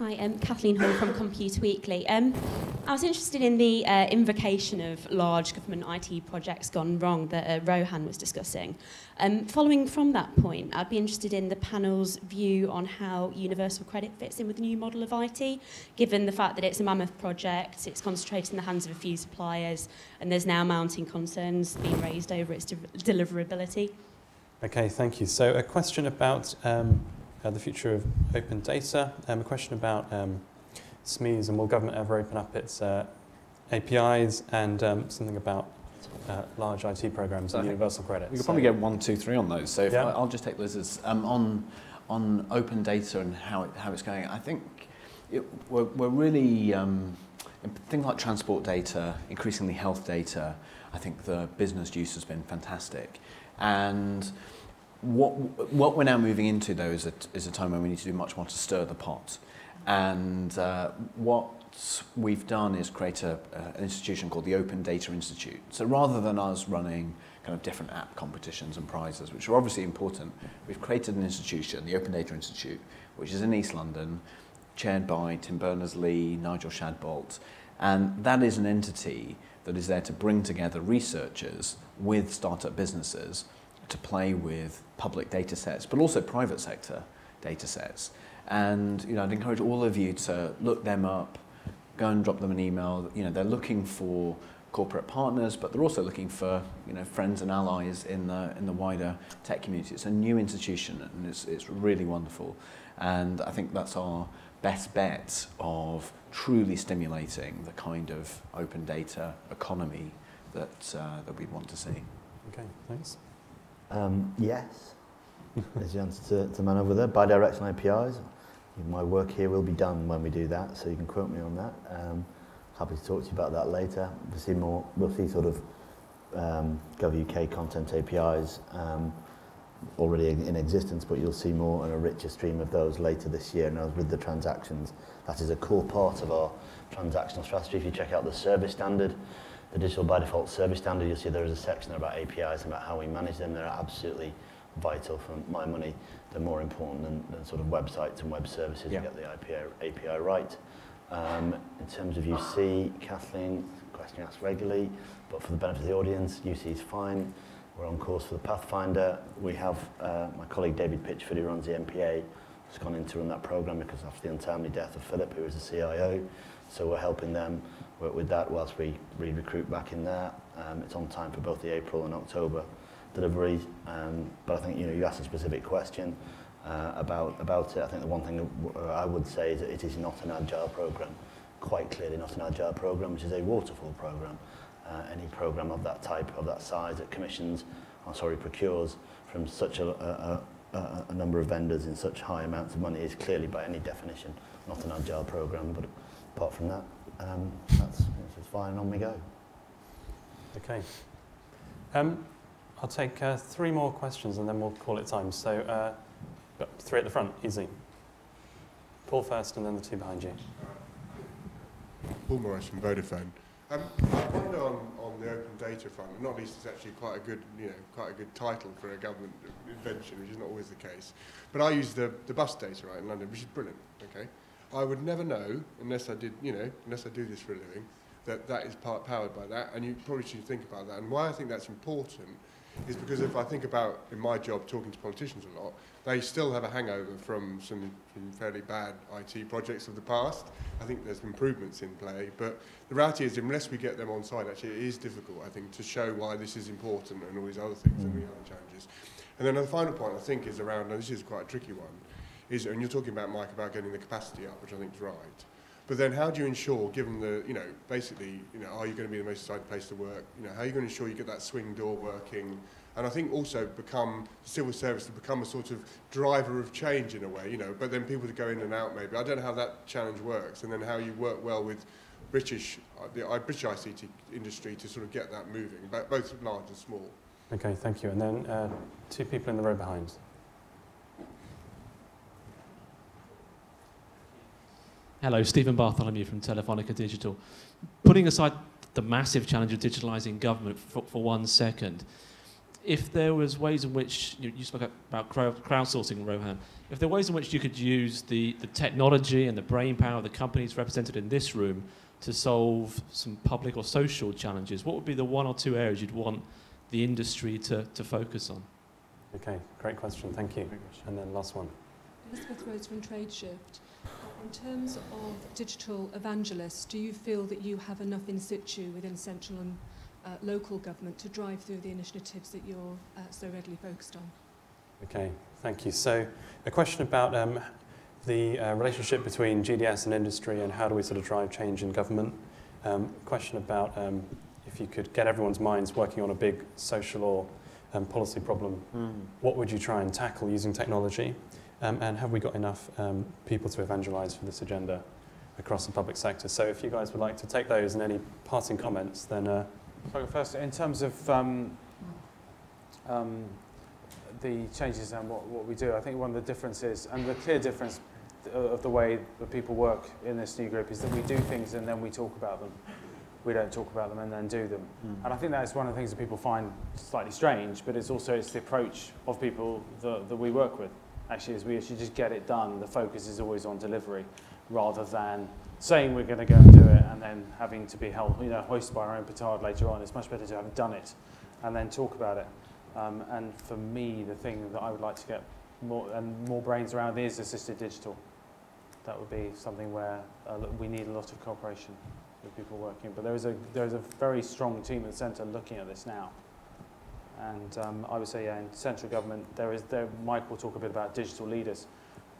Hi, I'm Kathleen Hall from Computer Weekly. Um, I was interested in the uh, invocation of large government IT projects gone wrong that uh, Rohan was discussing. Um, following from that point, I'd be interested in the panel's view on how universal credit fits in with the new model of IT, given the fact that it's a mammoth project, it's concentrated in the hands of a few suppliers, and there's now mounting concerns being raised over its de deliverability.
Okay, thank you. So a question about um, uh, the future of open data. Um, a question about um, SMEs and will government ever open up its uh, APIs and um, something about uh, large IT programs and universal credit.
We could so probably get one, two, three on those. So yeah. I, will just take Liz's um, on on open data and how it, how it's going. I think it, we're, we're really um, things like transport data, increasingly health data. I think the business use has been fantastic, and what, what we're now moving into, though, is a, is a time when we need to do much more to stir the pot. And uh, what we've done is create a, uh, an institution called the Open Data Institute. So rather than us running kind of different app competitions and prizes, which are obviously important, we've created an institution, the Open Data Institute, which is in East London, chaired by Tim Berners-Lee, Nigel Shadbolt, and that is an entity that is there to bring together researchers with startup businesses to play with public data sets, but also private sector data sets. And you know, I'd encourage all of you to look them up, go and drop them an email. You know, they're looking for corporate partners, but they're also looking for you know friends and allies in the in the wider tech community. It's a new institution, and it's it's really wonderful. And I think that's our best bet of truly stimulating the kind of open data economy that uh, that we'd want to see.
Okay, thanks.
Um, yes, is the answer to, to Man Over There. Bi-directional APIs, my work here will be done when we do that, so you can quote me on that. Um, happy to talk to you about that later. We'll see more, we'll see sort of um, GovUK content APIs um, already in, existence, but you'll see more and a richer stream of those later this year. And with the transactions, that is a core part of our transactional strategy. If you check out the service standard, the digital by default service standard, you'll see there is a section about APIs and about how we manage them. They're absolutely vital for my money. They're more important than, than sort of websites and web services yeah. to get the API, API right. Um, in terms of UC, Kathleen, question asked regularly, but for the benefit of the audience, UC is fine. We're on course for the Pathfinder. We have uh, my colleague David Pitchford, who runs the MPA, has gone in to run that program because after the untimely death of Philip, who was the CIO, so we're helping them work with that whilst we re-recruit back in there. Um, it's on time for both the April and October deliveries. Um, but I think you know you asked a specific question uh, about about it. I think the one thing I would say is that it is not an agile program. Quite clearly not an agile program, which is a waterfall program. Uh, any program of that type, of that size, that commissions, or sorry, procures from such a, a, a, a number of vendors in such high amounts of money is clearly, by any definition, not an agile program. But apart from that, um, that's, that's fine, on we go.
Okay. Um, I'll take uh, three more questions and then we'll call it time. So, uh, three at the front, easy. Paul first and then the two behind you.
Paul Morris from Vodafone. Um, I wonder on, on the open data front, not least it's actually quite a good, you know, quite a good title for a government invention, which is not always the case. But I use the, the bus data right in London, which is brilliant. Okay, I would never know unless I did, you know, unless I do this for a living, that that is part, powered by that, and you probably should think about that. And why I think that's important is because if I think about in my job talking to politicians a lot, they still have a hangover from some, fairly bad IT projects of the past. I think there's improvements in play, but the reality is unless we get them on side, actually it is difficult, I think, to show why this is important and all these other things and the other challenges. And then the final point I think is around, and this is quite a tricky one, is, and you're talking about, Mike, about getting the capacity up, which I think is right. But then how do you ensure, given the, you know, basically, you know, are you going to be the most exciting place to work? You know, how are you going to ensure you get that swing door working? And I think also become civil service to become a sort of driver of change in a way, you know, but then people to go in and out maybe. I don't know how that challenge works and then how you work well with British, uh, the uh, British ICT industry to sort of get that moving, both large and small.
Okay, thank you. And then uh, two people in the row behind.
Hello, Stephen Bartholomew from Telefonica Digital. Putting aside the massive challenge of digitalising government for, for, one second, if there was ways in which, you, you spoke about crowdsourcing, Rohan, if there were ways in which you could use the, the technology and the brain power of the companies represented in this room to solve some public or social challenges, what would be the one or two areas you'd want the industry to, to focus on?
Okay, great question, thank you. And then last one.
Elizabeth Rose from TradeShift. In terms of digital evangelists, do you feel that you have enough in situ within central and uh, local government to drive through the initiatives that you're uh, so readily focused on?
Okay, thank you. So, a question about um, the uh, relationship between GDS and industry and how do we sort of drive change in government. Um, question about um, if you could get everyone's minds working on a big social or um, policy problem, mm. what would you try and tackle using technology? Um, and have we got enough um, people to evangelise for this agenda across the public sector? So if you guys would like to take those and any parting comments, then... Uh,
so first, in terms of um, um, the changes and what, what we do, I think one of the differences, and the clear difference of the way that people work in this new group is that we do things and then we talk about them. We don't talk about them and then do them. Mm. And I think that's one of the things that people find slightly strange, but it's also it's the approach of people that, that we work with actually is we actually just get it done. The focus is always on delivery rather than saying we're going to go and do it and then having to be held, you know, hoisted by our own petard later on. It's much better to have done it and then talk about it. Um, and for me, the thing that I would like to get more and more brains around is assisted digital. That would be something where uh, we need a lot of cooperation with people working. But there is a there is a very strong team at the centre looking at this now. And um, I would say, yeah, in central government, there is, there, Mike will talk a bit about digital leaders,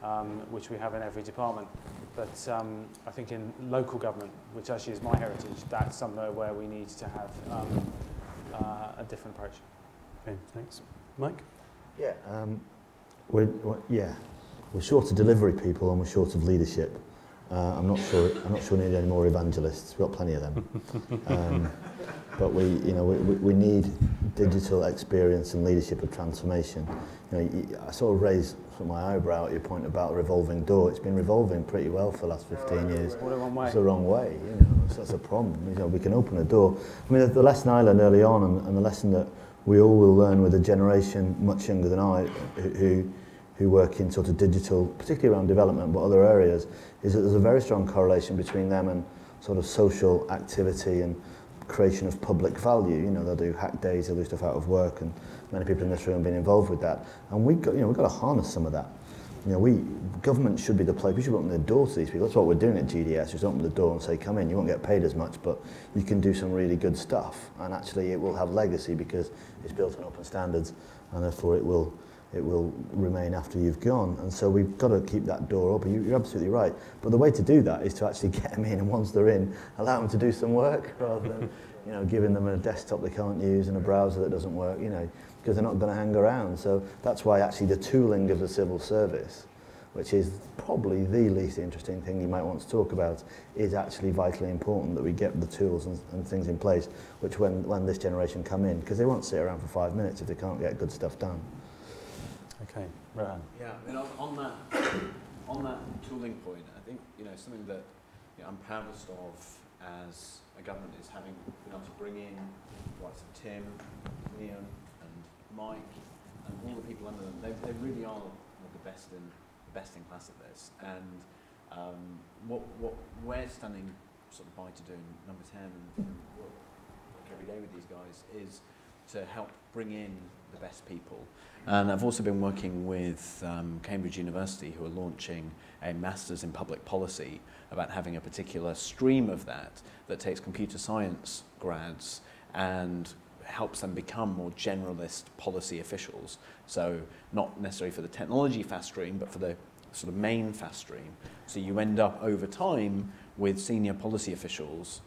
um, which we have in every department. But um, I think in local government, which actually is my heritage, that's somewhere where we need to have um, uh, a different approach.
Okay, thanks. Mike?
Yeah, um, we're, we're, yeah, we're short of delivery people and we're short of leadership. Uh, I'm not sure. I'm not sure we need any more evangelists. We've got plenty of them. [laughs] Um, but we, you know, we, we need digital experience and leadership of transformation. You know, I sort of raised my eyebrow at your point about revolving door. It's been revolving pretty well for the last 15 years.
What a wrong way.
It's the wrong way, you know, so that's a problem. You know, we can open a door. I mean, the, the lesson I learned early on and, and the lesson that we all will learn with a generation much younger than I who, who work in sort of digital, particularly around development, but other areas, is that there's a very strong correlation between them and sort of social activity and creation of public value. You know, they'll do hack days, they'll do stuff out of work, and many people in this room have been involved with that. And we, got, you know, we've got to harness some of that. You know, we government should be the place. We should open the door to these people. That's what we're doing at GDS. Just open the door and say, "Come in. You won't get paid as much, but you can do some really good stuff." And actually, it will have legacy because it's built on open standards, and therefore it will it will remain after you've gone. And so we've got to keep that door open. You, you're absolutely right. But the way to do that is to actually [laughs] get them in, and once they're in, allow them to do some work [laughs] rather than you know, giving them a desktop they can't use and a browser that doesn't work, you know, because they're not going to hang around. So that's why actually the tooling of the civil service, which is probably the least interesting thing you might want to talk about, is actually vitally important that we get the tools and, and things in place, which when, when this generation come in, because they won't sit around for five minutes if they can't get good stuff done.
Okay.
Yeah, mean, on, that on that tooling point, I think you know something that you know, I'm proudest of as a government is having been able to bring in like Tim, Liam, and Mike, and all the people under them. They, they really are the best in the best in class at this. And um, what what we're standing sort of buy to do, and number 10, and work every day with these guys, is to help bring in the best people. And I've also been working with um, Cambridge University, who are launching a Masters in Public Policy about having a particular stream of that that takes computer science grads and helps them become more generalist policy officials. So not necessarily for the technology fast stream, but for the sort of main fast stream. So you end up over time with senior policy officials,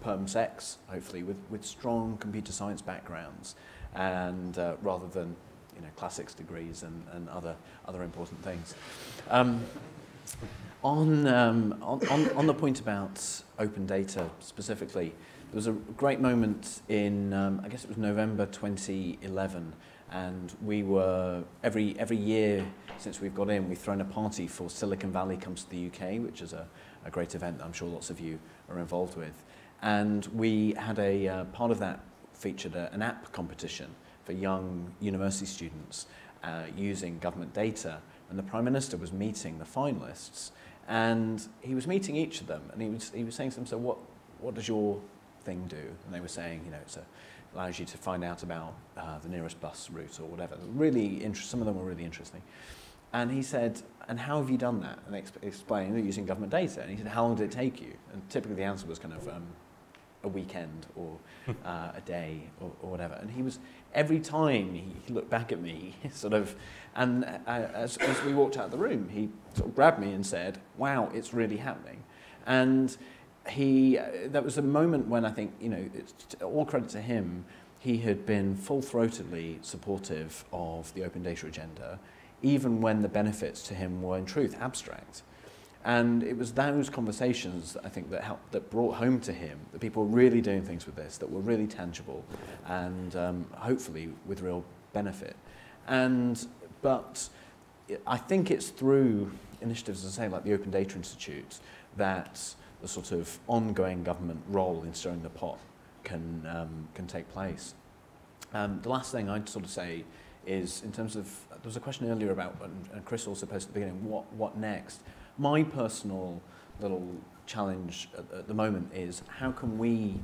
perm secs, hopefully, with, with strong computer science backgrounds, and uh, rather than you know, classics degrees and, and other, other important things. Um, on, um, on, on, on the point about open data specifically, there was a great moment in, um, I guess it was November 2011, and we were, every, every year since we've got in, we've thrown a party for Silicon Valley Comes to the UK, which is a, a great event that I'm sure lots of you are involved with. And we had a, uh, part of that featured a, an app competition for young university students uh, using government data. And the Prime Minister was meeting the finalists, and he was meeting each of them, and he was, he was saying to them, so what, what does your thing do? And they were saying, you know, it's a, allows you to find out about uh, the nearest bus route or whatever. Really interesting. Some of them were really interesting. And he said, and how have you done that? And they exp explained, using government data. And he said, how long did it take you? And typically the answer was kind of um, a weekend or [laughs] uh, a day or, or whatever. And he was, every time he, looked back at me, [laughs] sort of, and uh, as, as we walked out of the room, he sort of grabbed me and said, wow, it's really happening. And he, uh, that was a moment when I think, you know, it's all credit to him, he had been full-throatedly supportive of the open data agenda, even when the benefits to him were in truth abstract. And it was those conversations I think that helped, that brought home to him that people were really doing things with this that were really tangible and um, hopefully with real benefit. And, but I think it's through initiatives, as I say, like the Open Data Institute, that the sort of ongoing government role in stirring the pot can, um, can take place. Um, the last thing I'd sort of say is in terms of, there was a question earlier about, and Chris also posed at the beginning, what, what next? My personal little challenge at, at the moment is how can we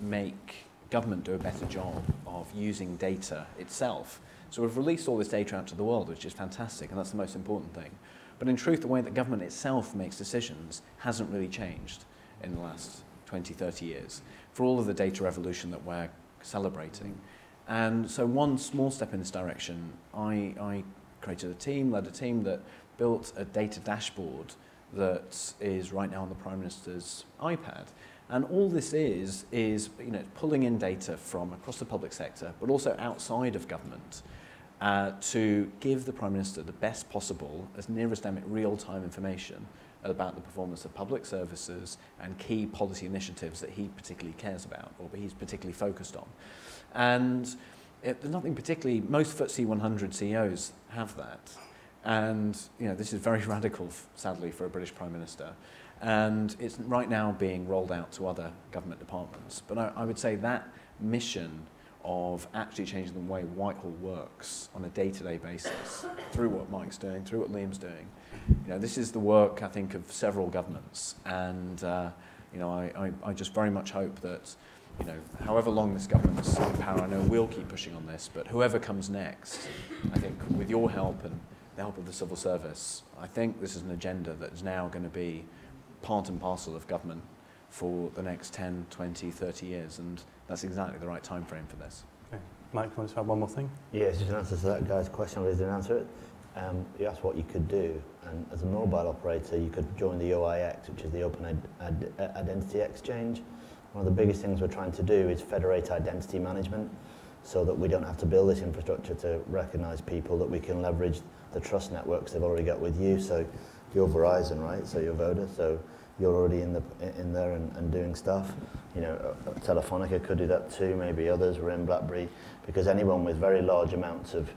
make government do a better job of using data itself? So we've released all this data out to the world, which is fantastic, and that's the most important thing. But in truth, the way that government itself makes decisions hasn't really changed in the last 20, 30 years for all of the data revolution that we're celebrating. And so one small step in this direction, I, I created a team, led a team that built a data dashboard that is right now on the Prime Minister's iPad. And all this is, is you know, pulling in data from across the public sector, but also outside of government, uh, to give the Prime Minister the best possible, as near as damn it, real-time information about the performance of public services and key policy initiatives that he particularly cares about or he's particularly focused on. And it, there's nothing particularly, most FTSE 100 CEOs have that. And you know, this is very [laughs] radical, sadly, for a British Prime Minister. And it's right now being rolled out to other government departments. But I, I would say that mission of actually changing the way Whitehall works on a day-to-day -day basis through what Mike's doing, through what Liam's doing. You know, this is the work, I think, of several governments. And, uh, you know, I, I, I just very much hope that, you know, however long this government's in power, I know we'll keep pushing on this, but whoever comes next, I think with your help and the help of the civil service, I think this is an agenda that is now going to be part and parcel of government for the next 10, 20, 30 years. And that's exactly the right time frame for this.
Okay. Mike, you want to add one more thing?
Yes, just an answer to that guy's question, I didn't answer it. Um, you asked what you could do, and as a mobile operator, you could join the OIX, which is the Open Ad Ad Identity Exchange. One of the biggest things we're trying to do is federate identity management so that we don't have to build this infrastructure to recognize people, that we can leverage the trust networks they've already got with you. So you're Verizon, right? So you're Voda. So you're already in the in there and, and doing stuff. You know, Telefonica could do that too. Maybe others were in BlackBerry because anyone with very large amounts of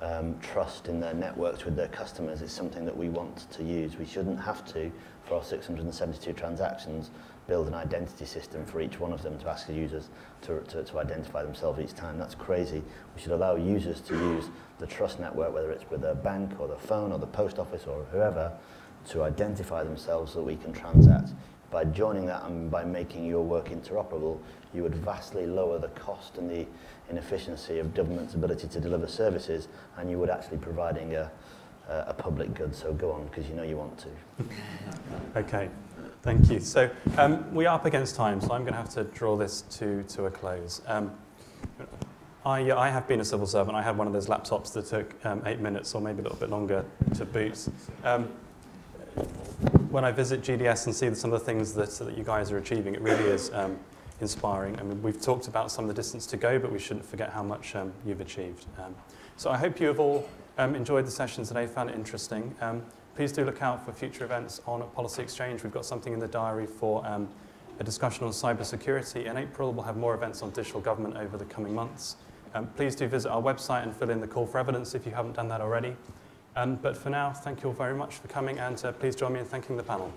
um, trust in their networks with their customers is something that we want to use. We shouldn't have to, for our 672 transactions, build an identity system for each one of them to ask the users to, to, to identify themselves each time. That's crazy. We should allow users to use the trust network, whether it's with a bank or the phone or the post office or whoever, to identify themselves so that we can transact. by joining that and by making your work interoperable, you would vastly lower the cost and the inefficiency of government's ability to deliver services, and you would actually providing a, a, a public good. So go on, because you know you want to. [laughs]
Okay, thank you. So um, we are up against time, so I'm going to have to draw this to, to a close. Um, I, I have been a civil servant. I had one of those laptops that took um, eight minutes or maybe a little bit longer to boot. Um, when I visit GDS and see some of the things that, that you guys are achieving, it really is um, inspiring. I mean, we've talked about some of the distance to go, but we shouldn't forget how much um, you've achieved. Um, so I hope you have all um, enjoyed the session today, found it interesting. Please do look out for future events on Policy Exchange. We've got something in the diary for a discussion on cybersecurity in April. We'll have more events on digital government over the coming months. Um, please do visit our website and fill in the call for evidence if you haven't done that already. Um, but for now, thank you all very much for coming, and uh, please join me in thanking the panel.